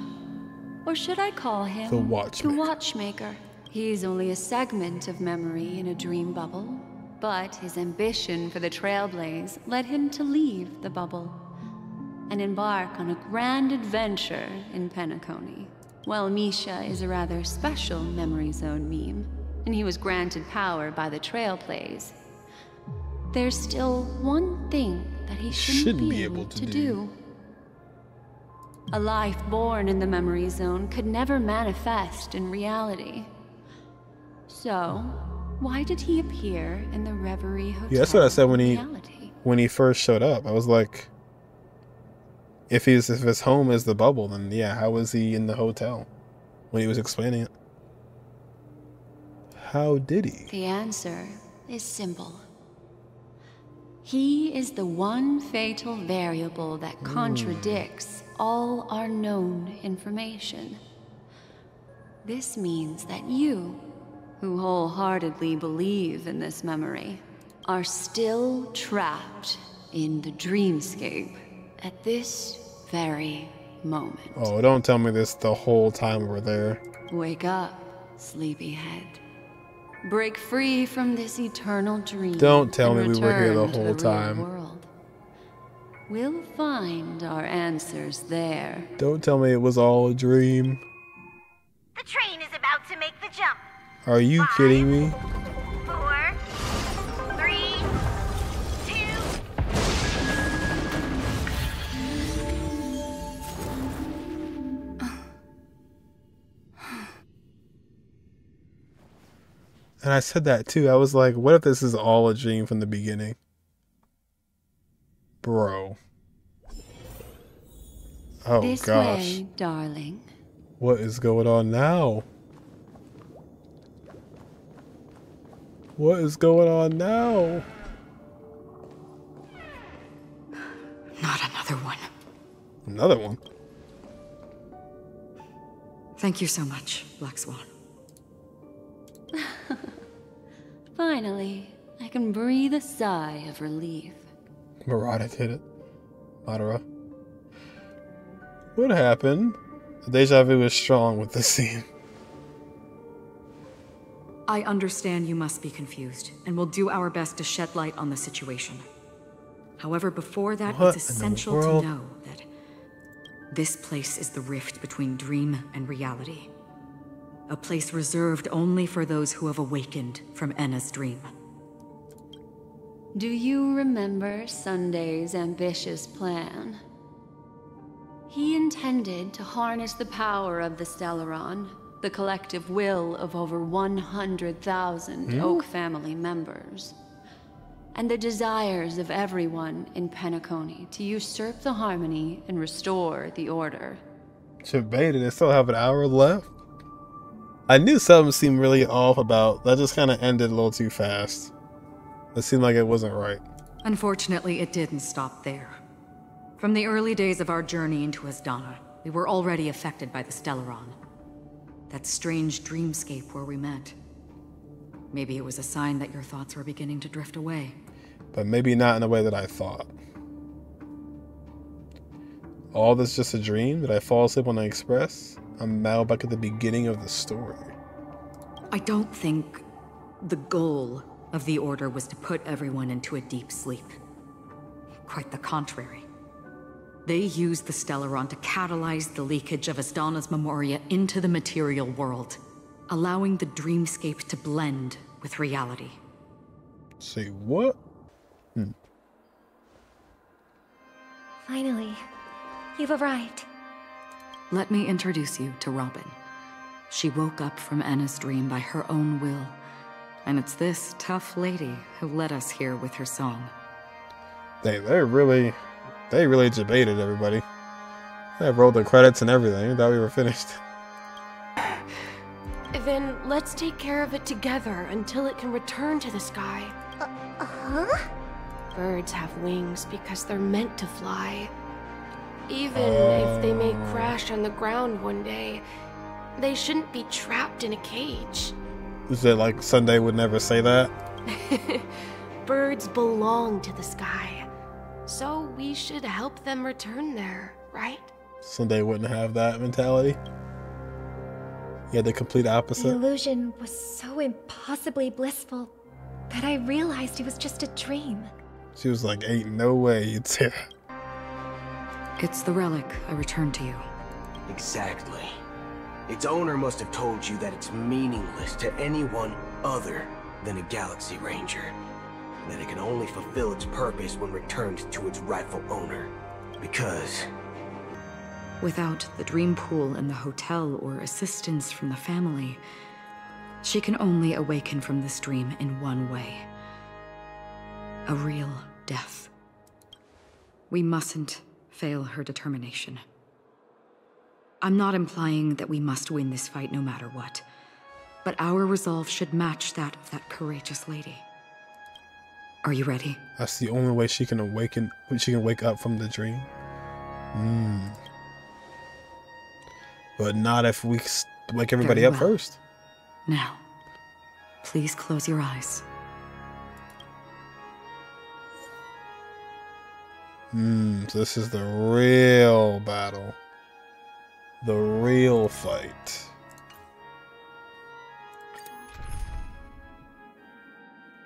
Or should I call him
The Watchmaker.
The Watchmaker. He's only a segment of memory in a dream bubble, but his ambition for the Trailblaze led him to leave the bubble and embark on a grand adventure in Penacony. While Misha is a rather special memory zone meme, and he was granted power by the Trailblaze, there's still one thing that he shouldn't, be, able, to, do. A life born in the memory zone could never manifest in reality. So, why did he appear in the Reverie Hotel?
Yeah, that's what I said when he
reality?
when he first showed up. I was like, if he's if his home is the bubble, then yeah, how was he in the hotel when he was explaining it? How did he?
The answer is simple. He is the one fatal variable that hmm. contradicts all our known information. This means that you, who wholeheartedly believe in this memory, are still trapped in the dreamscape at this very moment.
Oh, don't tell me this the whole time we're there.
Wake up, sleepyhead. Break free from this eternal dream.
Don't tell me we were here the
return to
whole
real
time.
world. We'll find our answers there.
Don't tell me it was all a dream.
The train is about to make the jump.
Are you kidding me? And I said that too. I was like, what if this is all a dream from the beginning? Bro. Oh
this
gosh.
way, darling.
What is going on now? What is going on now?
Not another one.
Another one.
Thank you so much, Black Swan. [LAUGHS]
Finally, I can breathe a sigh of relief.
Murata did it. Madara. What happened? The deja vu is strong with this scene.
I understand you must be confused, and we'll do our best to shed light on the situation. However, before that,
What
it's essential to know that this place is the rift between dream and reality. A place reserved only for those who have awakened from Ena's dream.
Do you remember Sunday's ambitious plan? He intended to harness the power of the Stellaron, the collective will of over 100,000
Hmm?
Oak family members, and the desires of everyone in Penacony to usurp the harmony and restore the order.
Debated. They still have an hour left. I knew something seemed really off about that. Just kind of ended a little too fast. It seemed like it wasn't right.
Unfortunately, it didn't stop there. From the early days of our journey into Asdana, we were already affected by the Stellaron. That strange dreamscape where we met. Maybe it was a sign that your thoughts were beginning to drift away.
but maybe not in the way that I thought. All this just a dream? Did I fall asleep on the express? I'm now back at the beginning of the story.
I don't think the goal of the Order was to put everyone into a deep sleep. Quite the contrary. They used the Stellaron to catalyze the leakage of Asdana's Memoria into the material world, allowing the dreamscape to blend with reality.
Say what? Hmm.
Finally, you've arrived.
Let me introduce you to Robin. She woke up from Ena's dream by her own will, and it's this tough lady who led us here with her song.
They they really they really debated everybody. They rolled the credits and everything. Thought we were finished.
Then let's take care of it together until it can return to the sky.
Huh?
Birds have wings because they're meant to fly. Even if they may crash on the ground one day, they shouldn't be trapped in a cage.
Is it like Sunday would never say that? [LAUGHS]
Birds belong to the sky. So we should help them return there, right?
Sunday wouldn't have that mentality. Yeah, the complete opposite.
The illusion was so impossibly blissful that I realized it was just a dream.
She was like, "Ain't no way you'd say that."
It's the relic I returned to you.
Exactly. Its owner must have told you that it's meaningless to anyone other than a Galaxy Ranger. That it can only fulfill its purpose when returned to its rightful owner. Because
Without the dream pool in the hotel or assistance from the family, she can only awaken from this dream in one way a real death. We mustn't fail her determination. I'm not implying that we must win this fight no matter what, but our resolve should match that of that courageous lady. Are you ready?
That's the only way she can awaken. She can wake up from the dream. Hmm. But not if we wake everybody
Very
up first.
Now, please close your eyes.
Hmm. So this is the real battle. The real fight.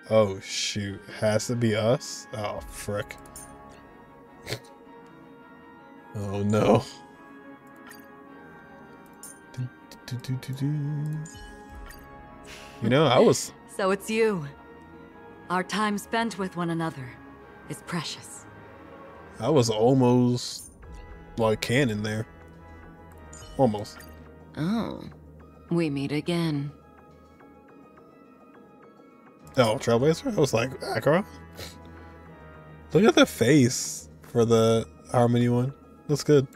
Oh shoot! Has to be us. Oh frick. [LAUGHS] oh no. You know, I was
So it's you. Our time spent with one another is precious.
I was almost like canon there. Almost.
Oh, we meet again.
Oh, Trailblazer? I was like, Akira? Look at the face for the Harmony one. Looks good.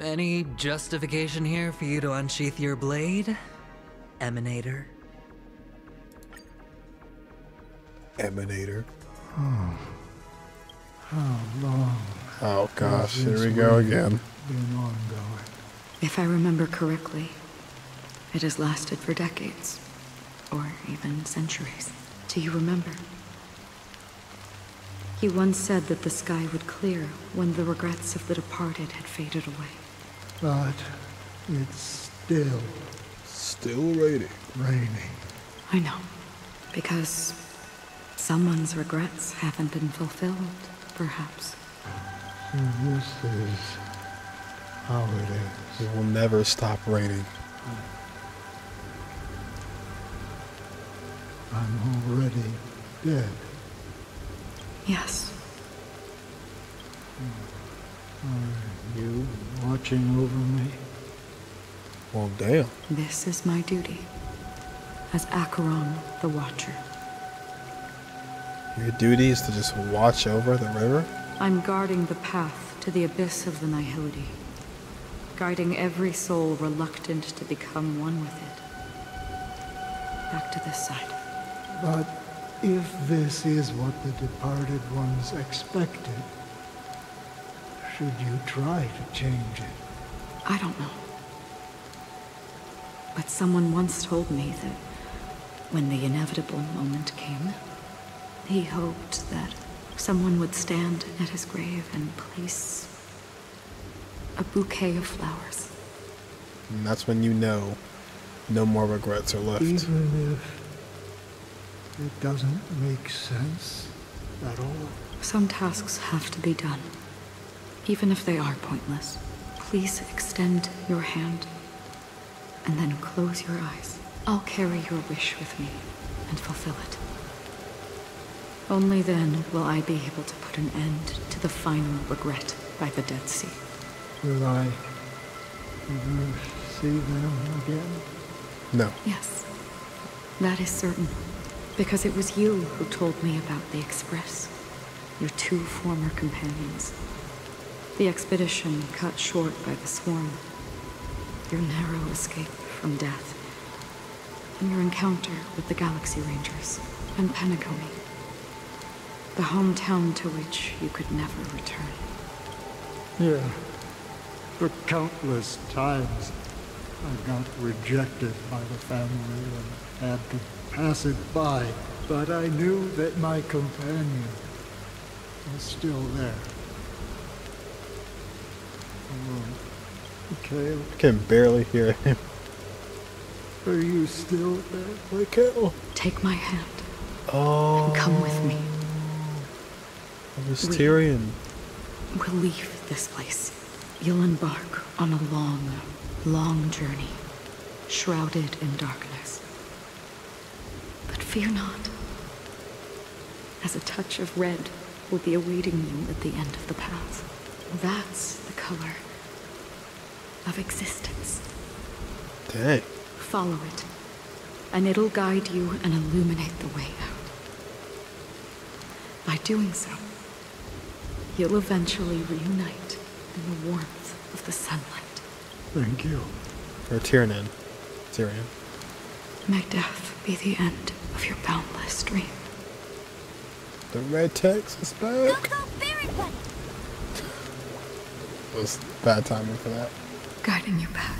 Any justification here for you to unsheath your blade, Emanator?
Emanator.
Oh. Oh, How long?
Oh gosh, here we go again.
Been ongoing.
If I remember correctly, it has lasted for decades, or even centuries. Do you remember? He once said that the sky would clear when the regrets of the departed had faded away.
But it's still
Still raining.
Raining.
I know. Because someone's regrets haven't been fulfilled, perhaps.
This is how it is.
It will never stop raining.
I'm already dead.
Yes.
Are you watching over me?
Well, damn.
This is my duty. As Acheron, the Watcher.
Your duty is to just watch over the river?
I'm guarding the path to the abyss of the Nihility. Guiding every soul reluctant to become one with it. Back to this side.
But if this is what the departed ones expected, should you try to change it?
I don't know. But someone once told me that when the inevitable moment came, he hoped that someone would stand at his grave and place a bouquet of flowers.
And that's when you know no more regrets are left.
Even if it doesn't make sense at all.
Some tasks have to be done, even if they are pointless. Please extend your hand and then close your eyes. I'll carry your wish with me and fulfill it. Only then will I be able to put an end to the final regret by the Dead Sea.
Will I ever see them again?
No.
Yes, that is certain. Because it was you who told me about the Express, your two former companions. The expedition cut short by the swarm, your narrow escape from death, and your encounter with the Galaxy Rangers and Penacony, the hometown to which you could never return.
Yeah. For countless times, I got rejected by the family and had to pass it by. But I knew that my companion was still there. Oh, Mikhail,
I can barely hear him.
are you still there?
Mikhail.
Take my hand
Oh.
and come with me.
Was Tiernan.
We'll leave this place. You'll embark on a long, long journey, shrouded in darkness. But fear not, as a touch of red will be awaiting you at the end of the path. That's the color of existence.
Dang.
Follow it, and it'll guide you and illuminate the way out. By doing so, you'll eventually reunite in the warmth of the sunlight.
Thank you.
Or Tiernan. Tiernan.
May death be the end of your boundless dream.
The red text is back. It was bad timing for that.
guiding you back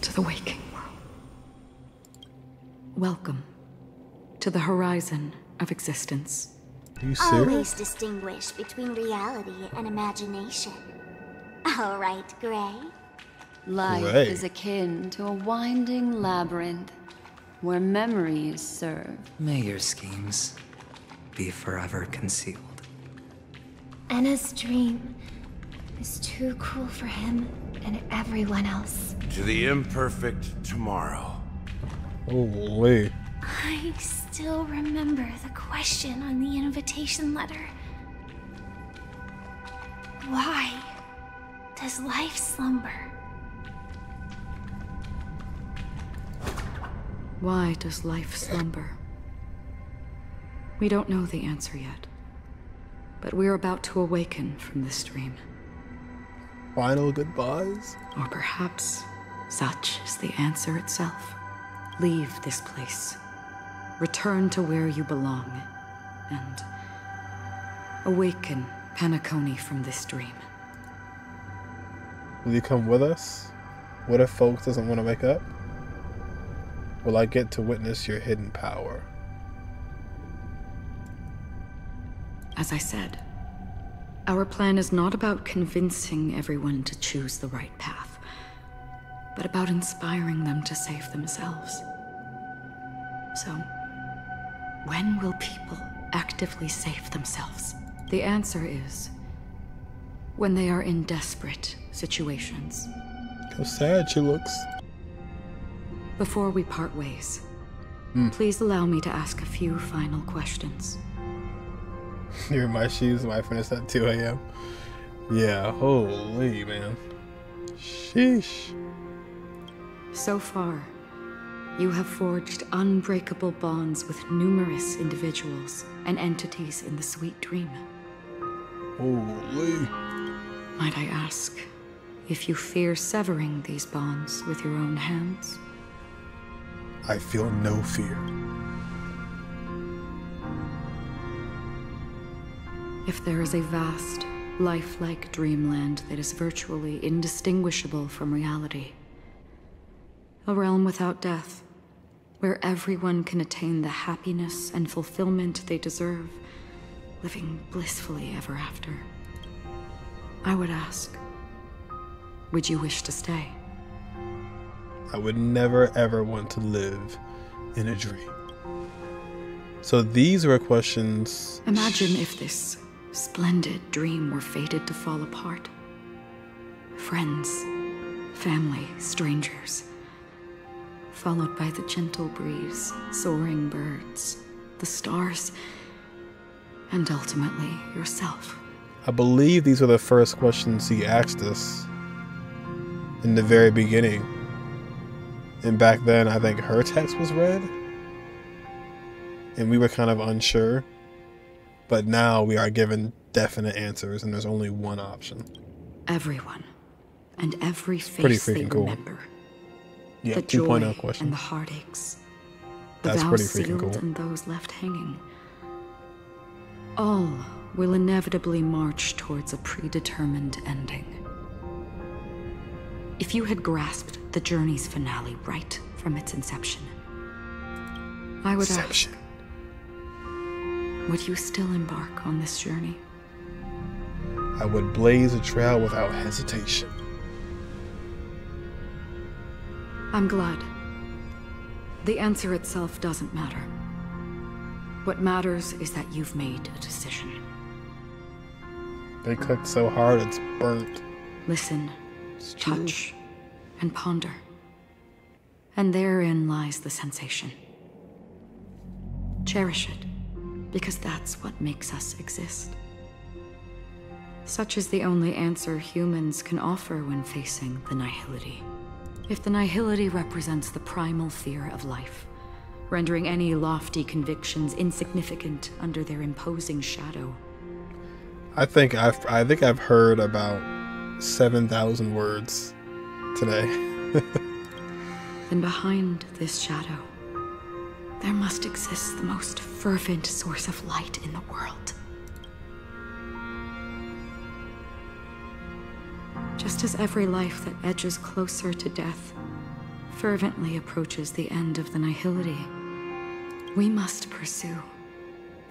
to the waking world. Welcome to the horizon of existence.
Are you
Always distinguish between reality and imagination. All right, Gray.
Life
Right.
is akin to a winding labyrinth where memories serve.
May your schemes be forever concealed.
Ena's dream is too cruel for him and everyone else.
To the imperfect tomorrow.
Holy.
I still remember the question on the invitation letter. Why does life slumber?
Why does life slumber? We don't know the answer yet, but we're about to awaken from this dream.
Final goodbyes?
Or perhaps such is the answer itself. Leave this place. Return to where you belong. And awaken Penacony from this dream.
Will you come with us? What if folks doesn't want to wake up? Will I get to witness your hidden power?
As I said, our plan is not about convincing everyone to choose the right path. but about inspiring them to save themselves. So, when will people actively save themselves? The answer is when they are in desperate situations.
How sad she looks.
Before we part ways,
Hmm.
please allow me to ask a few final questions. [LAUGHS]
You're in my shoes when I finish at 2 a.m. Yeah, holy man. Sheesh.
So far, you have forged unbreakable bonds with numerous individuals and entities in the sweet dream.
Holy.
Might I ask if you fear severing these bonds with your own hands?
I feel no fear.
If there is a vast, lifelike dreamland that is virtually indistinguishable from reality, a realm without death, where everyone can attain the happiness and fulfillment they deserve, living blissfully ever after, I would ask, would you wish to stay?
I would never ever want to live in a dream. So these were questions.
Imagine if this splendid dream were fated to fall apart. Friends, family, strangers, followed by the gentle breeze, soaring birds, the stars, and ultimately yourself.
I believe these were the first questions he asked us in the very beginning. And back then, I think her text was read. And we were kind of unsure. But now we are given definite answers, and there's only one option.
Everyone and every
pretty
face they
freaking cool. Yeah,
the
2.0
joy
question.
and the heartaches. The
That's
vows
pretty
sealed
cool.
and those left hanging. All will inevitably march towards a predetermined ending. If you had grasped the journey's finale right from its inception, I would
Inception.
ask, would you still embark on this journey?
I would blaze a trail without hesitation.
I'm glad. The answer itself doesn't matter. What matters is that you've made a decision.
They cooked so hard it's burnt.
Listen, touch, and ponder. And therein lies the sensation. Cherish it, because that's what makes us exist. Such is the only answer humans can offer when facing the nihility. If the nihility represents the primal fear of life, rendering any lofty convictions insignificant under their imposing shadow,
I think I've I think I've heard about seven thousand words today. [LAUGHS]
then behind this shadow, there must exist the most fervent source of light in the world. Just as every life that edges closer to death fervently approaches the end of the nihility, we must pursue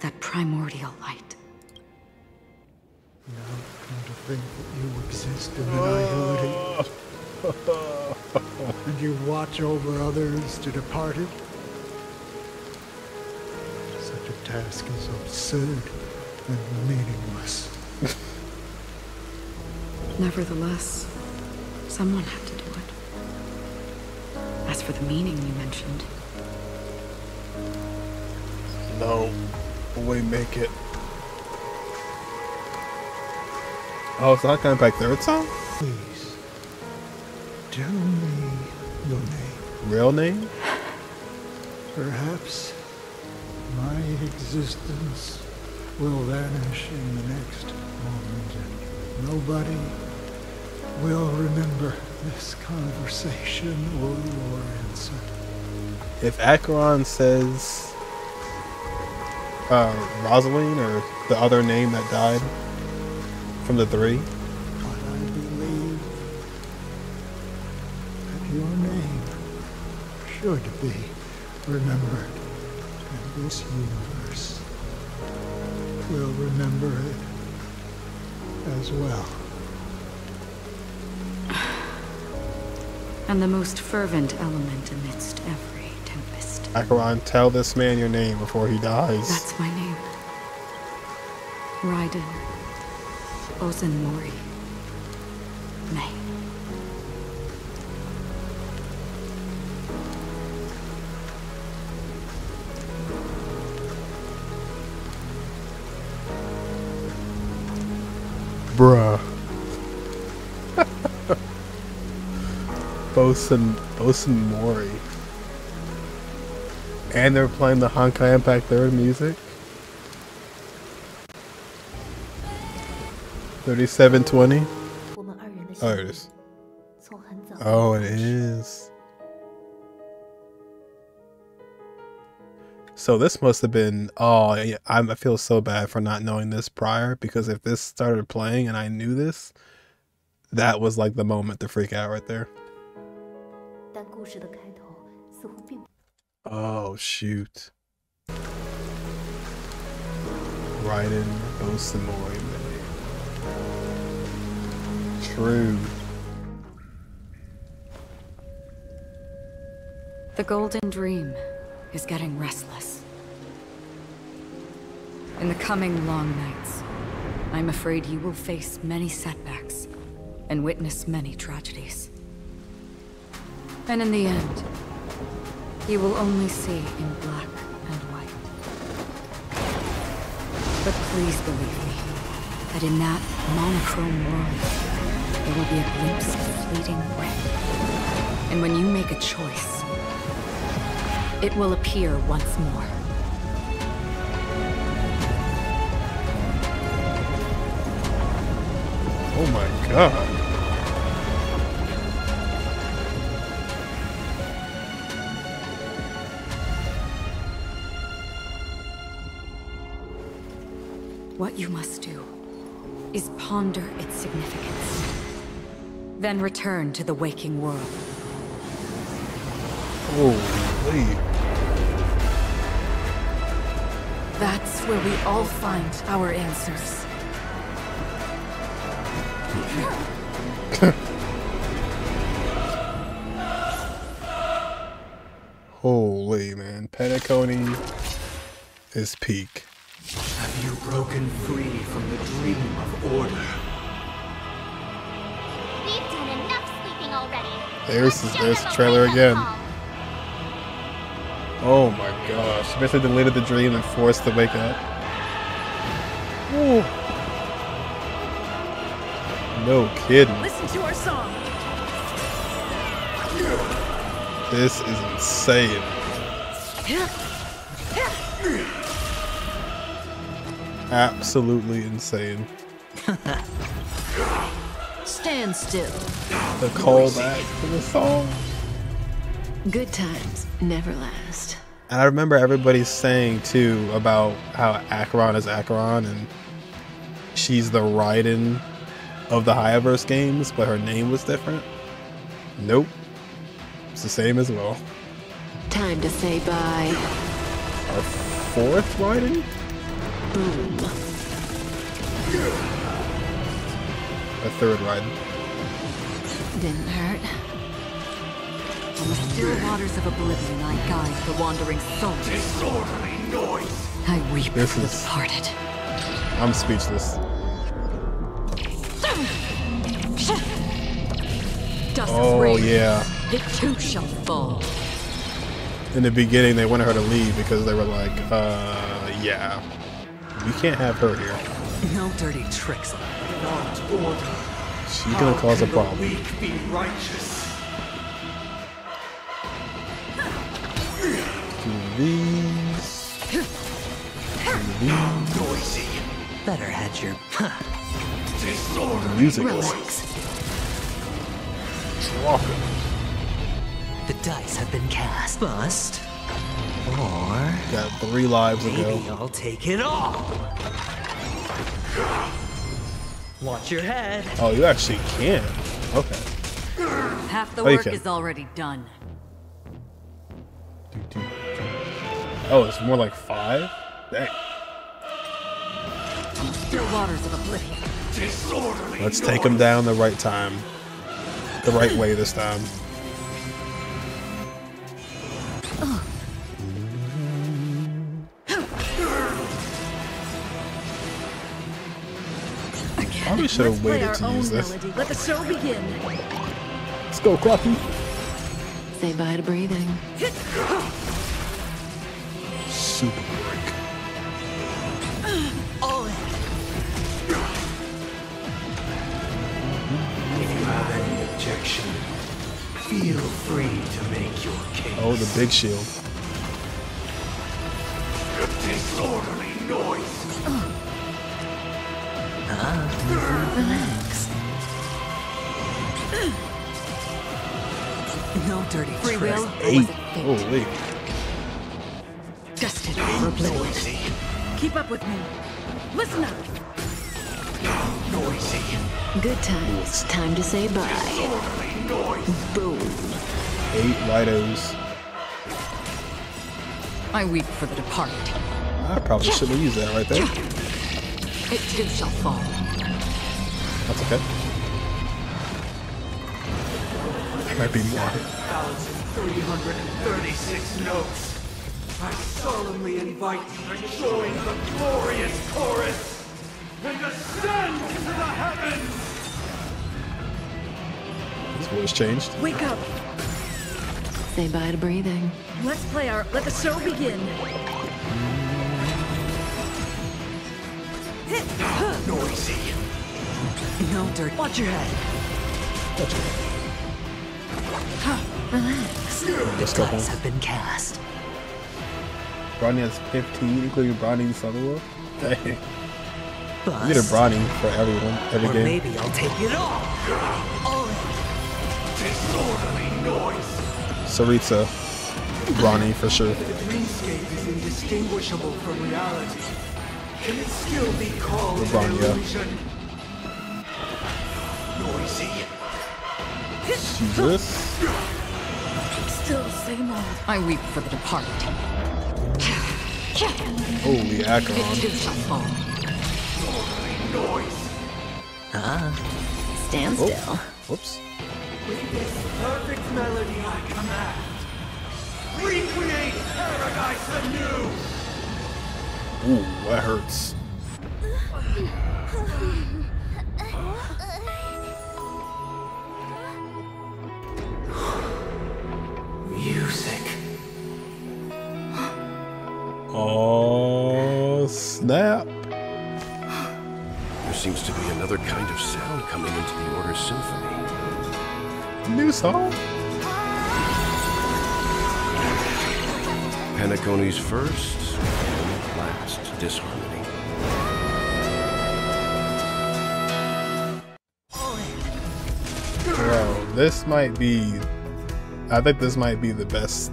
that primordial light.
Now come to think that you exist in the nihility. [LAUGHS] and you watch over others to depart it. Such a task is absurd and meaningless. [LAUGHS]
Nevertheless, someone had to do it. As for the meaning you mentioned,
no, we make it. Oh, it's not coming back third time?
Please, tell me your name.
Real name? [LAUGHS]
Perhaps my existence will vanish in the next moment and nobody will remember this conversation or your answer.
If Acheron says uh, Rosaline or the other name that died from the three,
But I believe that your name should be remembered, and this universe will remember it as well.
and the most fervent element amidst every tempest.
Acheron, tell this man your name before he dies.
That's my name. Raiden. Ozen
Bosen Bosun Mori. And they're playing the Honkai Impact Third music. 3720? Oh, it is. Oh, it is. So this must have been. Oh, I feel so bad for not knowing this prior because if this started playing and I knew this, that was like the moment to freak out right there.
但故事的开头似乎并
Oh shoot. Raiden Bosamori True.
The Golden Dream is getting restless. In the coming long nights, I'm afraid you will face many setbacks and witness many tragedies. And in the end, you will only see in black and white. But please believe me, that in that monochrome world, there will be a glimpse of fleeting red. And when you make a choice, it will appear once more.
Oh my god.
What you must do is ponder its significance. Then return to the waking world.
Holy.
That's where we all find our answers.
Holy man. Penacony is peak.
Have you broken free from the dream of order?
We've done enough sleeping already.
There's there's the trailer again. Oh my gosh. She basically deleted the dream and forced to wake up. Ooh. No kidding.
Listen to our song.
This is insane. Absolutely insane.
Stand still.
The callback to the song.
Good times never last.
And I remember everybody saying too about how Acheron is Acheron and she's the Raiden of the HoYoverse games, but her name was different. Nope. It's the same as well.
Time to say bye.
Our fourth Raiden?
Boom.
A third Raiden.
Didn't hurt.
From the still waters of oblivion, I guide the wandering soul.
Disorderly noise!
I weep
This
for the
is-
departed.
I'm speechless.
Dust
Oh,
rain.
yeah.
It too shall fall.
In the beginning, they wanted her to leave because they were like, uh, yeah. We can't have her here.
No dirty tricks.
Not order.
She's gonna
How
cause a
can the
problem.
weak be righteous?
Do these. Do these.
Noisy.
Better hedge your.
Disorderly
Music.
Relax.
Walk
The dice have been cast. Bust. Or
Got three lives to
maybe
go.
I'll take it all. Watch your head.
Oh, you actually can. Okay.
Half the
Oh,
work is already done.
Oh, it's more like five? Dang.
Still waters of oblivion.
Disorderly
Let's take him down the right time. The right way this time. Probably should have
Play
waited
our
to
own
use this.
melody. Let the show begin.
Let's go, Clockie.
Say bye to breathing.
Super break.
Uh, all in.
If you have any objection, feel free to make your case.
Oh, the big shield.
Disorderly noise.
Relax.
No dirty
Free will.
tricks.
Eight. Holy.
Destined for oblivion. Keep up with me. Listen up.
Noisy.
Good times. Time to say bye. Boom.
Eight Lidos.
I weep for the departed.
I probably shouldn't have used that right there.
It too shall fall.
That's okay. Might be more.
1,336 notes. I solemnly invite you to join the glorious chorus and ascend to the heavens!
His voice changed.
Wake up.
Say bye to breathing.
Let's play our. Let the show begin.
Noisy.
No dirt. Watch your head.
Relax.
Let's go
Dice
home.
have been cast.
Bronny has 15, including Bronny and Sutherland. Dang. You
Bust.
get a Bronny for everyone, every
or
game.
maybe I'll take it all. All in.
Disorderly noise.
Sarita. Bronny for sure.
The dreamscape is indistinguishable from reality. Can it still be called
LeBron,
an
yeah.
Noisy.
Jesus.
Still same old.
I weep for the departed.
Holy
It too
Acheron.
shall fall.
Noise.
Ah.
Stand
Oh.
still.
Whoops.
With this perfect melody I command, recreate paradise anew!
Ooh, that hurts.
Music.
Oh, snap.
There seems to be another kind of sound coming into the Order Symphony.
New song?
Penacony's first and disharmony.
Bro, this might be. I think this might be the best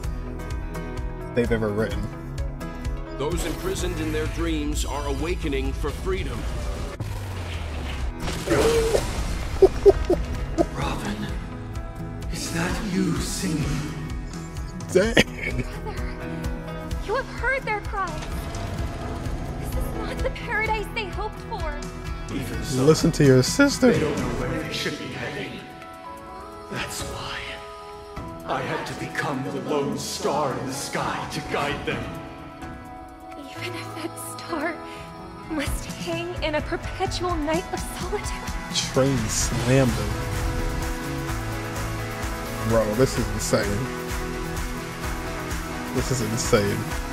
they've ever written.
Those imprisoned in their dreams are awakening for freedom.
Robin, is that you singing?
Dang.
Hoped for.
Even so,
Listen to your sister.
they don't know where they should be heading. That's why I had to become the lone star in the sky to guide them.
Even if that star must hang in a perpetual night of solitude.
Train slammed him. Bro, this is insane. This is insane.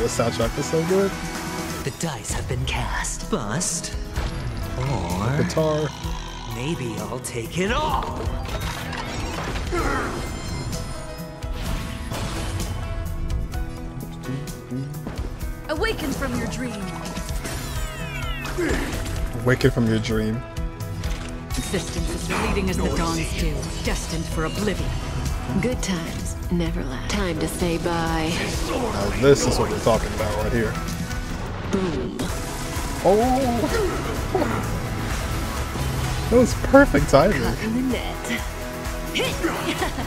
The soundtrack is so good.
The dice have been cast. Bust. Or
Guitar.
maybe I'll take it all.
Awaken from your dream.
Waking from your dream.
Existence is fleeting as the dawn's dew, destined for oblivion.
Good times never last. Time to say bye.
Now this is what we're talking about right here.
Boom.
Oh! That was perfect timing.
In the net.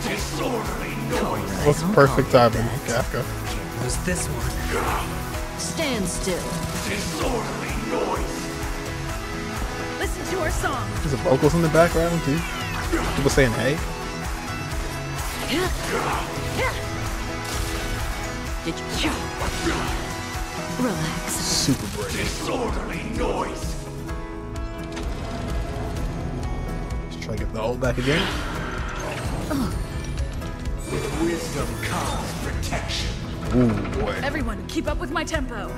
Disorderly noise.
What's perfect timing, Kafka?
Who's this one?
Stand still.
Disorderly noise.
Listen to our song.
Is the vocals in the background too? People saying hey.
Did you?
Relax.
Super brave.
Disorderly noise.
Let's try to get the ult back again.
With wisdom comes protection.
Ooh boy.
Everyone, keep up with my tempo.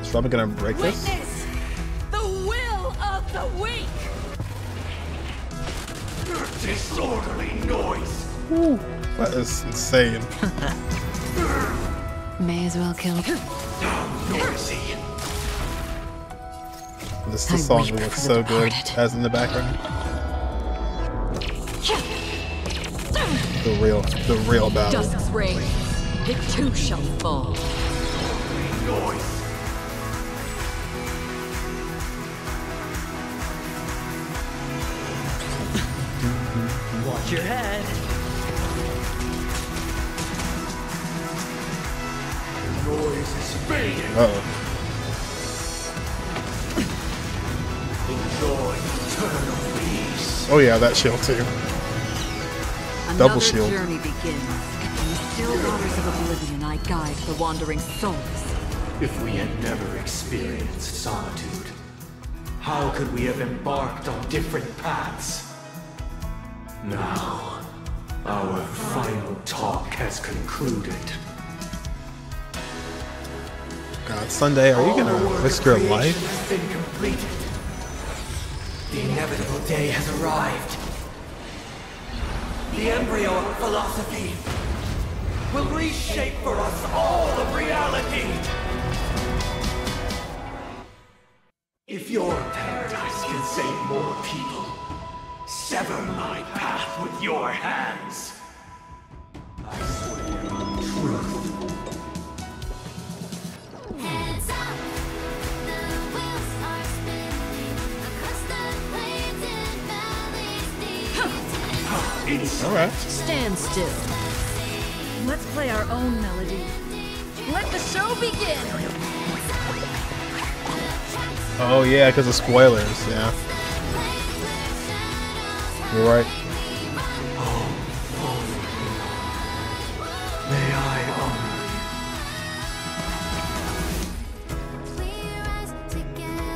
Is Robin gonna break this?
Witness the will of the weak.
Disorderly noise.
Ooh, that is insane. [LAUGHS]
May as well kill.
Noisy.
This
I
the song that looks so
the
good as in the background. The real, the real battle.
Dusk's reign. It too shall fall.
Noise.
Your head.
Noise is fading.
Uh oh.
Enjoy eternal peace.
Oh yeah, that shield too.
Another
Double shield.
journey begins. In the still waters of oblivion, I guide the wandering souls.
If we had never experienced solitude, how could we have embarked on different paths? Now, our final talk has concluded.
God, Sunday, are you
All
gonna risk your life?
has been completed. The inevitable day has arrived. The embryo of philosophy will reshape for us all of reality. If your paradise can save more people, sever my path with your hands. I swear on truth.
Alright.
Stand still. Let's play our own melody. Let the show begin.
Oh yeah, because of spoilers. Yeah. You're right.
May I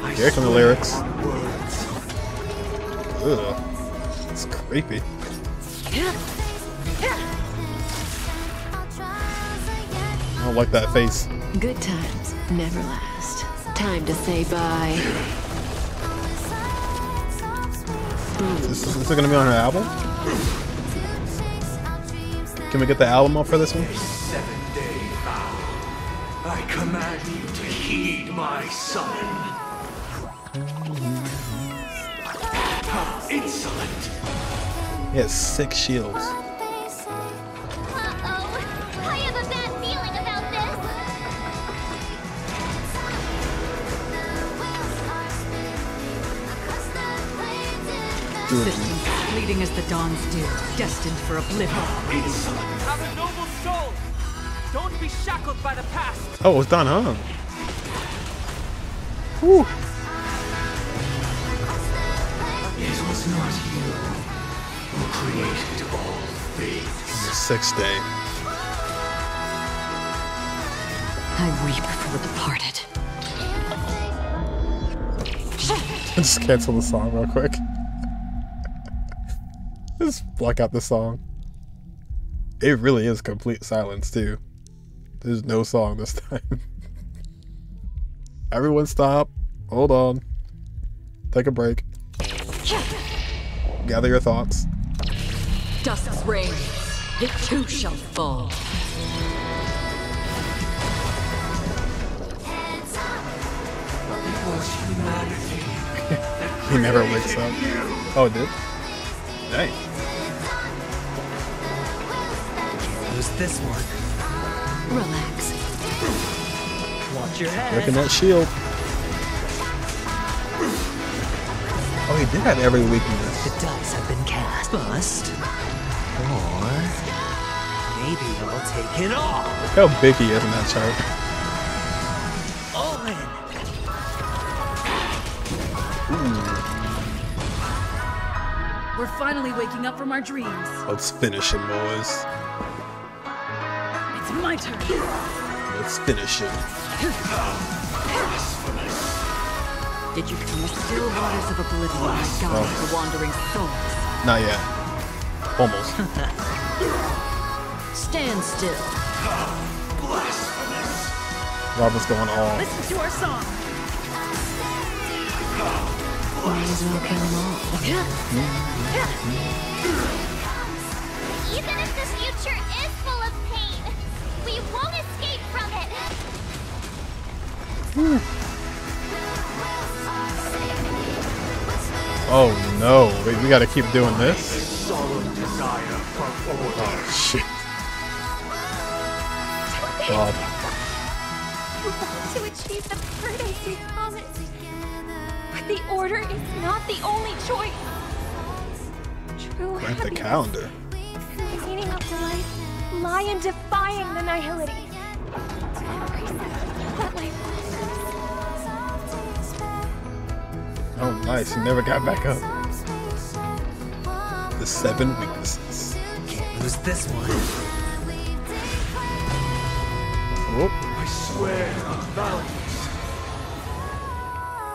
honor I
Here come the lyrics. Ugh. It's creepy. I don't like that face.
Good times never last. Time to say bye.
Is, is this gonna be on her album? Can we get the album up for this one?
Seven day vow. I command you to heed my summon. How insolent!
He has six shields.
Systems fleeting as the dawn's dew, destined for oblivion.
Have a noble soul. Don't be shackled by the past.
Oh, it's done, huh? Whew.
It was not you who created all things.
The sixth day.
I weep for the departed. [LAUGHS]
Just cancel the song real quick. Block out the song. It really is complete silence too. There's no song this [LAUGHS] time. Everyone stop. Hold on. Take a break. Gather your thoughts.
Dusk's reign. It too shall fall.
It was humanity.
He never wakes up. Oh, it did? Dang.
this one.
Relax.
Watch your head.
Working that shield. Oh, he did have every weakness.
The dice have been cast. Bust. Or maybe I'll take it all.
Look how big he is in that chart.
Owen. Ooh.
We're finally waking up from our dreams.
Let's finish him, boys.
It's my turn.
Let's finish him.
Did you come to still waters of oblivion and guide
Oh.
the wandering souls?
Not yet. Almost. [LAUGHS]
Stand still.
Robin's going all.
Listen to our song.
Might as [LAUGHS] well kill them all.
Even if the future is full of pain, we won't escape from it.
Oh no, we, we gotta keep doing this?
Solemn desire for order.
Oh shit. God.
You want to achieve the paradise we promised. But the order is not the only choice. True
Grant the calendar.
meaning of lie in defying the nihility. Embrace what life
Oh nice, he never got back up. The seven weaknesses.
Can't lose this one.
Whoop.
I swear on values.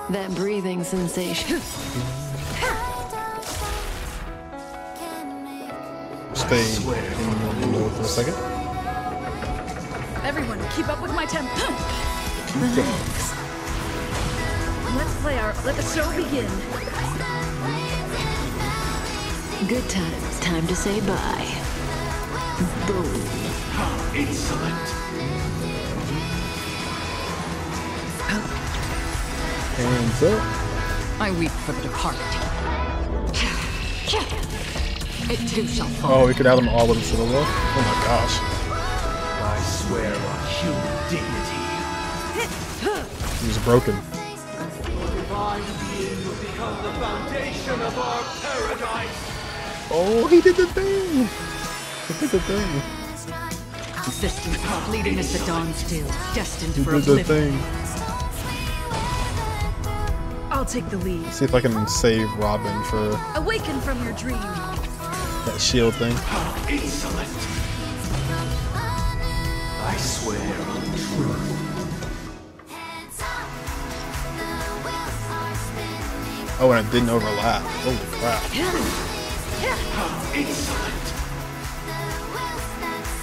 That breathing sensation. [LAUGHS]
Stay in window for a second.
Everyone, keep up with my tempo. Let's play our. Let the show begin.
Good times. Time to say bye. Boom.
How insolent.
Hands up.
I weep for the departed. It too shall fall.
Oh, we could have them all with a Citadel? Oh my gosh.
I swear on human dignity.
He was broken.
Divine being will become the foundation of our paradise.
Oh, he did the thing. He did the thing.
Existence not leading us to dawn still, destined
He
for
did the thing.
I'll take the lead.
See if I can save Robin for
Awaken from your dream.
That shield thing.
Insolent. I swear on truth.
Oh, and it didn't overlap. Holy crap.
Insolent.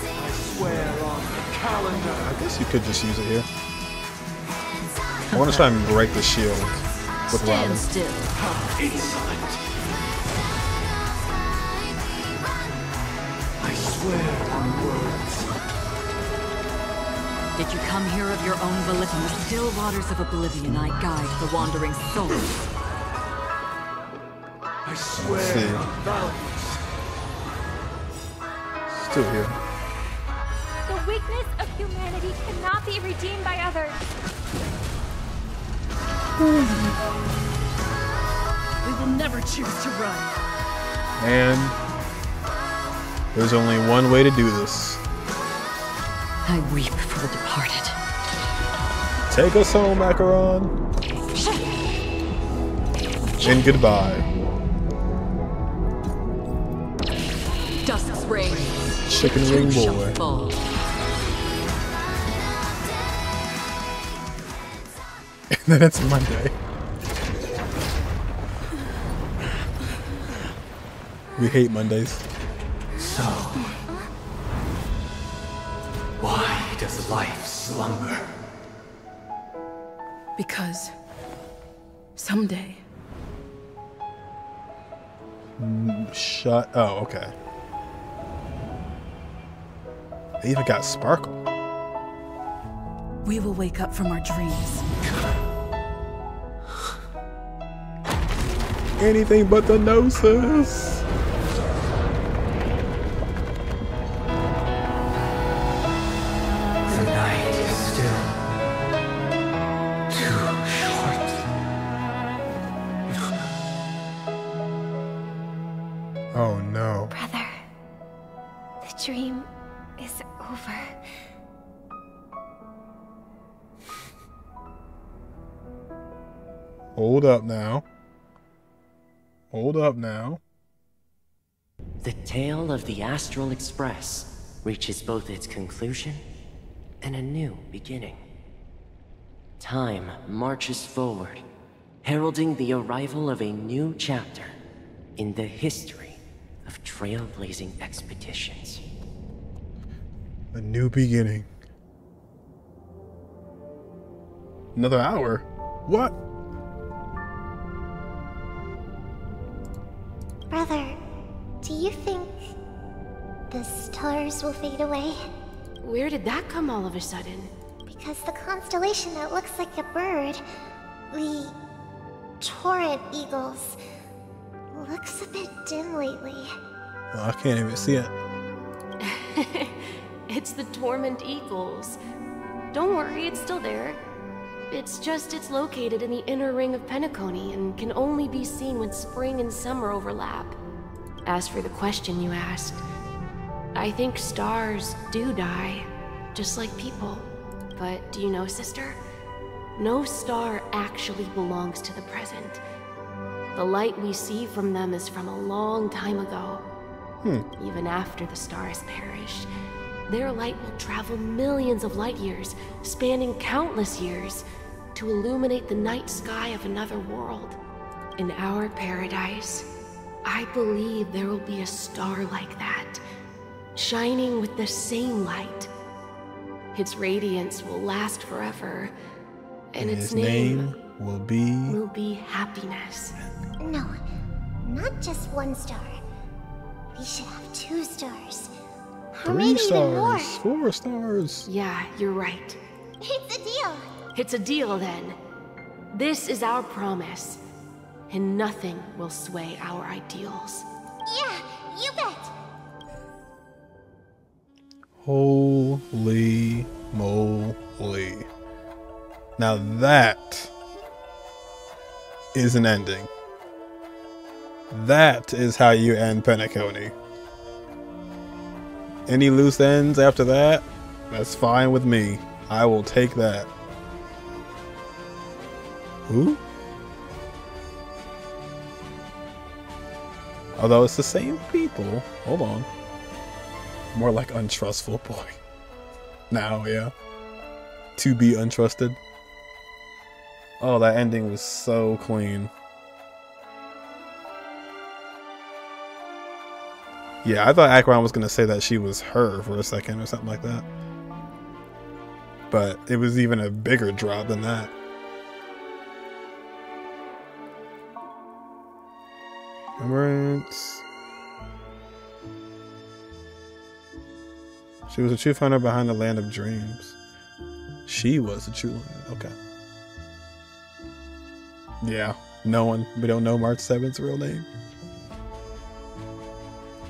I swear on the calendar.
I guess you could just use it here. I want to try and break the shield with Robin.
Stand still.
Insolent.
Did you come here of your own volition? The still waters of oblivion I guide the wandering souls.
I swear
see.
on values.
Still here.
The weakness of humanity cannot be redeemed by others.
We will never choose to run.
And there's only one way to do this.
I weep for the departed.
Take us home, Macaron. And goodbye.
Dusk's reign.
Chicken
too
wing
shall
boy. And [LAUGHS] then it's Monday. We hate Mondays.
So, why does life slumber?
Because someday
Mm, Shut. Oh, okay. They even got Sparkle.
we will wake up from our dreams.
Anything but the Gnosis. Hold up now. Hold up now.
The tale of the Astral Express reaches both its conclusion and a new beginning. Time marches forward, heralding the arrival of a new chapter in the history of trailblazing expeditions.
A new beginning. Another hour? What?
Brother, do you think the stars will fade away?
Where did that come all of a sudden?
Because the constellation that looks like a bird, the torrent eagles, looks a bit dim lately.
Oh, I can't even see it. [LAUGHS]
it's the Torment Eagles. Don't worry, it's still there. It's just it's located in the inner ring of Penacony and can only be seen when spring and summer overlap. As for the question you asked, I think stars do die, just like people. But do you know, sister? No star actually belongs to the present. The light we see from them is from a long time ago.
Hmm.
Even after the stars perish, their light will travel millions of light years, spanning countless years, to illuminate the night sky of another world. In our paradise, I believe there will be a star like that, shining with the same light. Its radiance will last forever, and, its,
His name will be.
will be happiness.
No, not just one star. We should have two stars.
Three
maybe even more.
stars, four stars.
Yeah, you're right.
It's a deal.
It's a deal then. This is our promise, and nothing will sway our ideals.
Yeah, you bet.
Holy moly. Now that is an ending. That is how you end Penacony. Any loose ends after that? That's fine with me. I will take that. Who? Although it's the same people. Hold on. More like untrustful boy. [LAUGHS] Now, yeah. To be untrusted. Oh, that ending was so clean. Yeah, I thought Acheron was gonna say that she was her for a second or something like that. But it was even a bigger drop than that. Remembrance. She was a true finder behind the land of dreams. She was a true okay. Yeah, no one. We don't know March 7th's real name.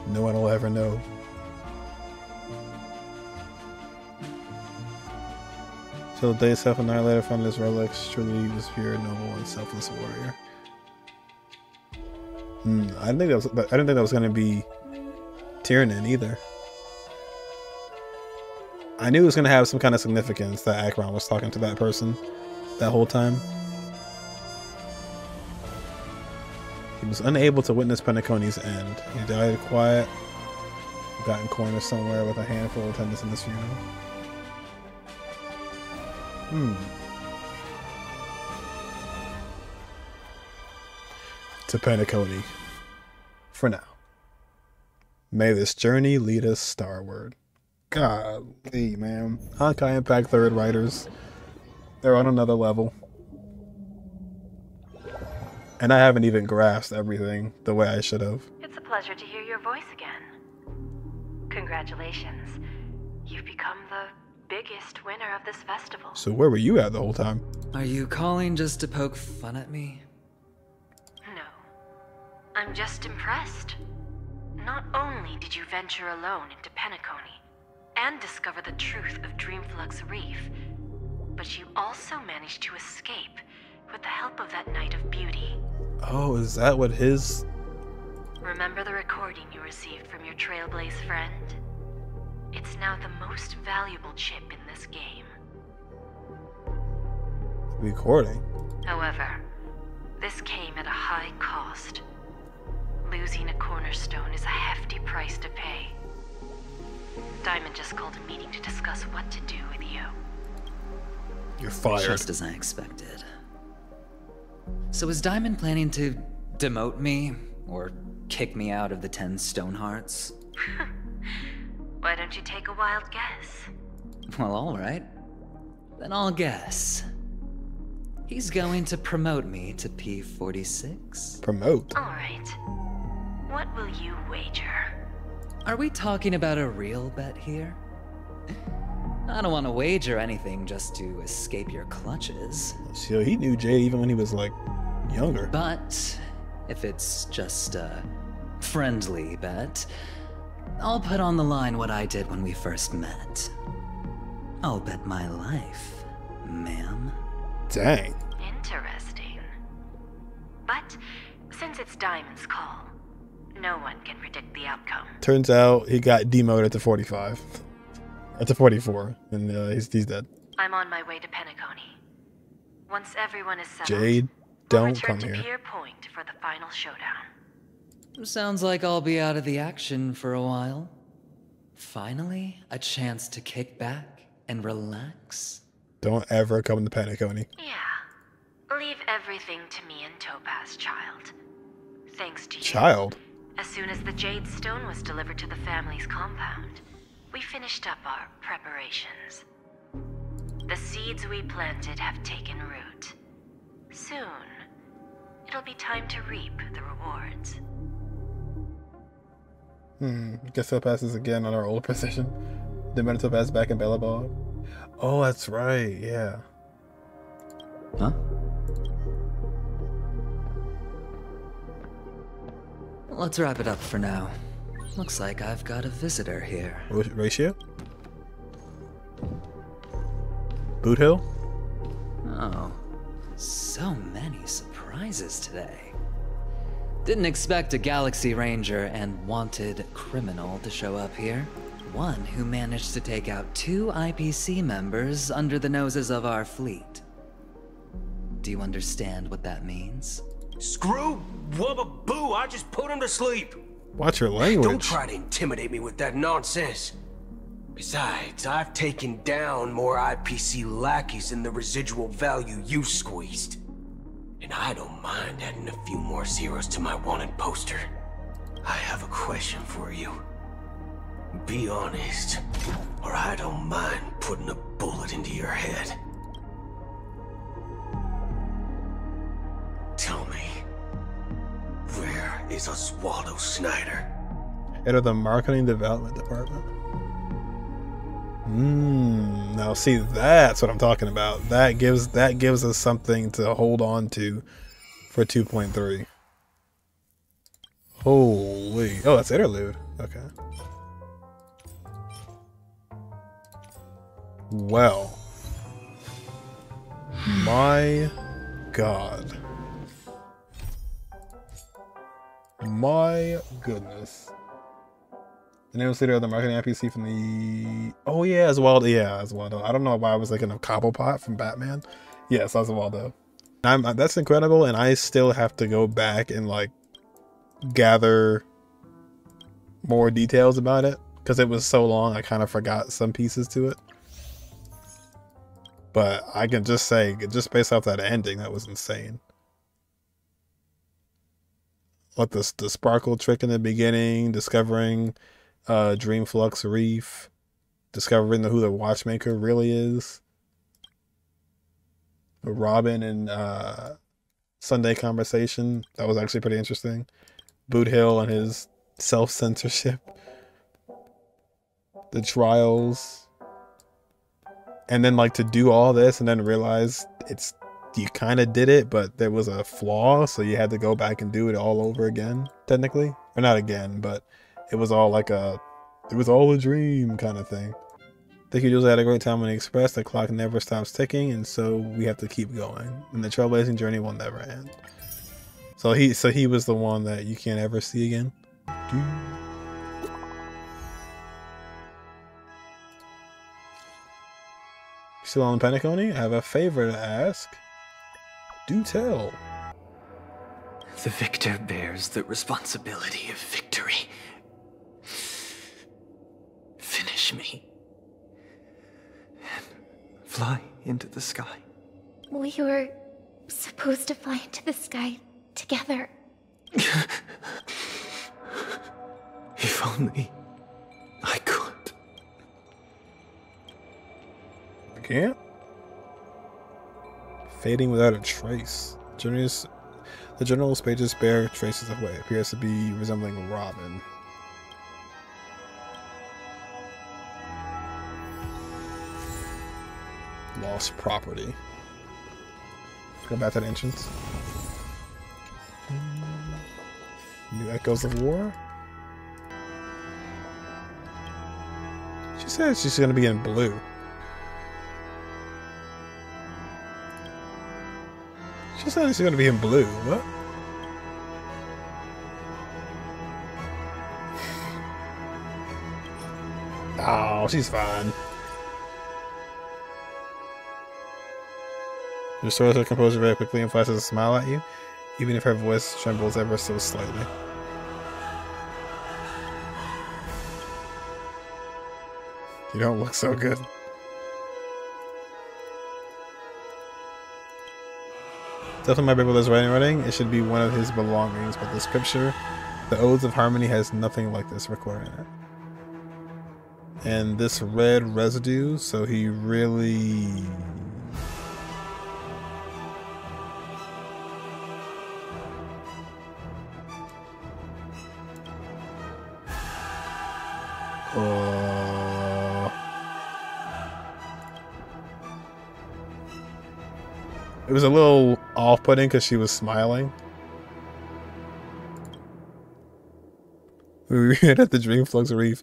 No one will ever know. Till the day self-annihilator found this relics, truly was pure, noble, and selfless warrior. Hmm, I think that was. I didn't think that was going to be Tiernan either. I knew it was going to have some kind of significance that Acheron was talking to that person that whole time. He was unable to witness Penacony's end. He died quiet, got in corner somewhere with a handful of attendants in his funeral. Hmm. To Penacony. For now. May this journey lead us starward. Golly, man. Honkai Impact Third writers. They're on another level. And I haven't even grasped everything the way I should have.
It's a pleasure to hear your voice again. Congratulations. You've become the biggest winner of this festival.
So where were you at the whole time?
Are you calling just to poke fun at me?
I'm just impressed. Not only did you venture alone into Penacony and discover the truth of Dreamflux Reef, but you also managed to escape with the help of that Knight of Beauty.
Oh, is that what his
Remember the recording you received from your Trailblaze friend? It's now the most valuable chip in this game.
recording?
However, this came at a high cost. Losing a cornerstone is a hefty price to pay. Diamond just called a meeting to discuss what to do with you.
You're fired.
Just as I expected. So is Diamond planning to demote me or kick me out of the Ten Stonehearts?
Why don't you take a wild guess?
Well, alright. Then I'll guess. He's going to promote me to P46.
Promote?
Alright. What will you wager?
Are we talking about a real bet here? I don't want to wager anything just to escape your clutches.
So he knew Jade even when he was like younger.
But if it's just a friendly bet, I'll put on the line what I did when we first met. I'll bet my life, ma'am.
Dang.
Interesting. But since it's Diamond's call, no one can predict the outcome.
Turns out he got demoted to 45. At to 44, and uh, he's, he's dead.
I'm on my way to Penacony. Once everyone is settled,
Jade,
I'll
don't
return
come
to
here.
Pier Point for the final showdown.
Sounds like I'll be out of the action for a while. Finally, a chance to kick back and relax.
Don't ever come to Penacony.
Yeah. Leave everything to me and Topaz, child. Thanks to you.
Child?
As soon as the Jade Stone was delivered to the family's compound, we finished up our preparations. The seeds we planted have taken root. Soon, it'll be time to reap the rewards.
Hmm. Guess Topaz is again on our old [LAUGHS] position. The Topaz back in Belobog. Oh, that's right. Yeah.
Huh? Let's wrap it up for now. Looks like I've got a visitor here.
Ratio? Boothill?
Oh, so many surprises today. Didn't expect a Galaxy Ranger and wanted criminal to show up here. One who managed to take out two IPC members under the noses of our fleet. Do you understand what that means?
Screw wubba boo, I just put him to sleep.
Watch your language.
Don't try to intimidate me with that nonsense. Besides, I've taken down more IPC lackeys than the residual value you squeezed. And I don't mind adding a few more zeros to my wanted poster. I have a question for you. Be honest, or I don't mind putting a bullet into your head. Tell me, where is Oswaldo Schneider?
Head of the marketing development department. Hmm. Now, see, that's what I'm talking about. That gives that gives us something to hold on to for 2.3. Holy! Oh, that's interlude. Okay. Well, my God. My goodness. The name of the marketing IPC from the oh yeah, as well Yeah, Oswaldo. I don't know why I was thinking of Cobblepot from Batman. Yes, Oswaldo. I'm uh, that's incredible, and I still have to go back and like gather more details about it because it was so long. I kind of forgot some pieces to it. But I can just say, just based off that ending, that was insane. What the the sparkle trick in the beginning, discovering uh Dreamflux Reef, discovering the, who the watchmaker really is. Robin and uh Sunday conversation. That was actually pretty interesting. Boothill and his self censorship. The trials. And then like to do all this and then realize it's you kind of did it, but there was a flaw, so you had to go back and do it all over again, technically. Or not again, but it was all like a it was all a dream kind of thing. Thank you. I had a great time on the Express. The clock never stops ticking, and so we have to keep going. And the trailblazing journey will never end. So he, so he was the one that you can't ever see again. Still on Penacony? I have a favor to ask. Do tell.
The victor bears the responsibility of victory. Finish me. And fly into the sky.
We were supposed to fly into the sky together. [LAUGHS]
If only I could.
I can't. Fading without a trace. Generous, the general's pages bear traces of what appears to be resembling Robin. Lost property. Go back to the entrance. New echoes of war. She says she's gonna be in blue. She said she's gonna be in blue. What? Oh, she's fine. Restores her composure very quickly and flashes a smile at you, even if her voice trembles ever so slightly. You don't look so good. Definitely my brother's writing writing. It should be one of his belongings, but the scripture, the Odes of Harmony, has nothing like this recorded in it. And this red residue, so he really Uh, it was a little off-putting because she was smiling. [LAUGHS] We were at the Dreamflux Reef.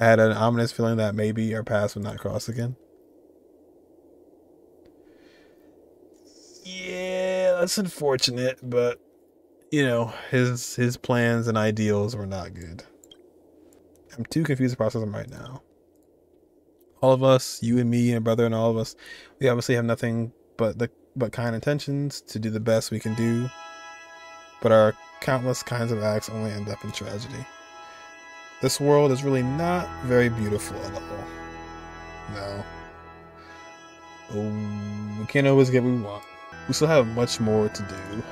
I had an ominous feeling that maybe our paths would not cross again. Yeah, that's unfortunate, but you know, his his plans and ideals were not good. I'm too confused to process them right now. All of us, you and me and brother and all of us, we obviously have nothing but the but kind intentions to do the best we can do. But our countless kinds of acts only end up in tragedy. This world is really not very beautiful at all. No. Oh, we can't always get what we want. We still have much more to do.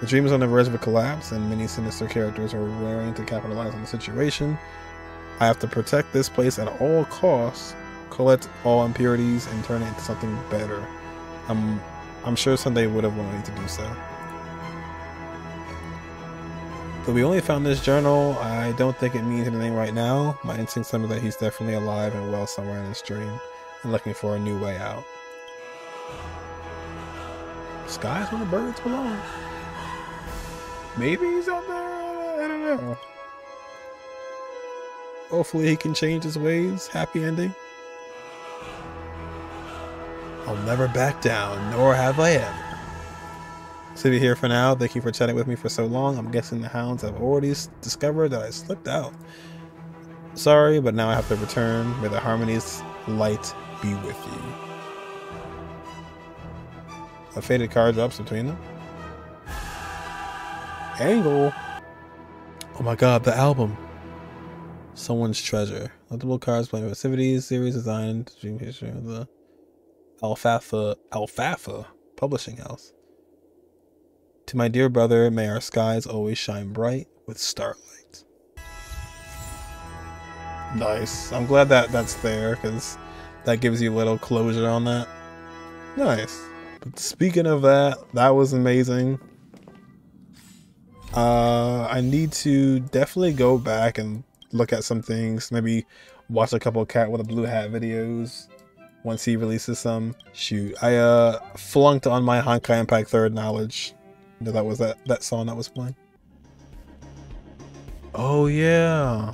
The dream is on the verge of a collapse, and many sinister characters are raring to capitalize on the situation. I have to protect this place at all costs, collect all impurities, and turn it into something better. I'm, I'm sure Sunday would have wanted to do so. Though we only found this journal, I don't think it means anything right now. My instincts tell me that he's definitely alive and well somewhere in his dream, and looking for a new way out. Sky's where the birds belong. Maybe he's out there. I don't know. Hopefully he can change his ways. Happy ending. I'll never back down, nor have I ever. City here for now. Thank you for chatting with me for so long. I'm guessing the hounds have already discovered that I slipped out. Sorry, but now I have to return. May the harmony's light be with you. A faded card drops between them. Angle. Oh my god, the album. Someone's Treasure. Multiple cards playing festivities series designed dream picture of the Alfalfa Alfalfa Publishing House. To my dear brother, may our skies always shine bright with starlight. Nice. I'm glad that that's there because that gives you a little closure on that. Nice. But speaking of that, that was amazing. Uh, I need to definitely go back and look at some things. Maybe watch a couple Cat with a Blue Hat videos once he releases some. Shoot, I uh flunked on my Honkai Impact Third knowledge. No, that was that that song that was playing. Oh yeah.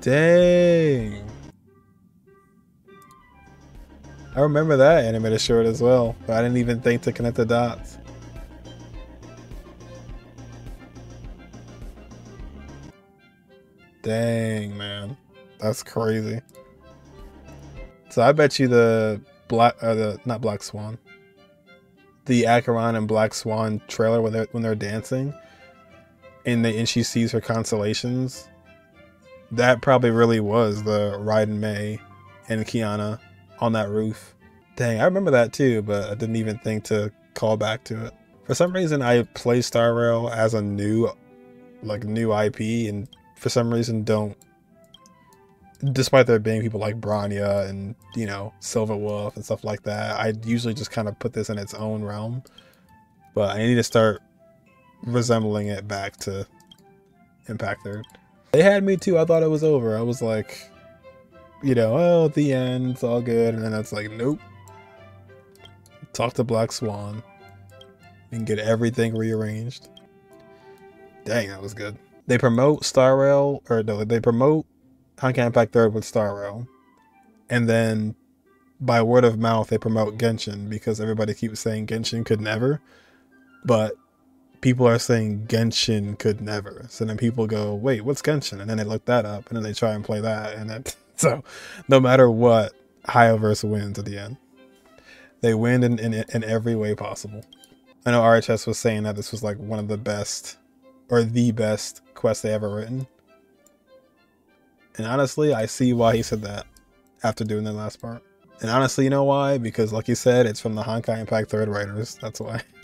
Dang. I remember that animated short as well, but I didn't even think to connect the dots. Dang, man. That's crazy. So I bet you the black, uh, the not Black Swan, the Acheron and Black Swan trailer when they're when they're dancing, and they and she sees her constellations. That probably really was the Raiden Mei and Kiana on that roof. Dang, I remember that too, but I didn't even think to call back to it. For some reason, I play Star Rail as a new, like new IP, and for some reason don't. Despite there being people like Bronya and you know Silver Wolf and stuff like that, I usually just kind of put this in its own realm. But I need to start resembling it back to Impact Third. They had me too. I thought it was over. I was like, you know, oh, the end, it's all good, and then it's like, nope. Talk to Black Swan and get everything rearranged. Dang, that was good. They promote Star Rail, or no, they promote Honkai Impact Third with Star Rail, and then by word of mouth they promote Genshin because everybody keeps saying Genshin could never, but people are saying Genshin could never. So then people go, wait, what's Genshin? And then they look that up, and then they try and play that, and then [LAUGHS] so no matter what, HoYoverse wins at the end. They win in, in, in every way possible. I know RHS was saying that this was like one of the best, or the best quest they ever written. And honestly, I see why he said that after doing the last part. And honestly, you know why? Because like you said, it's from the Honkai Impact 3rd writers. That's why. [LAUGHS]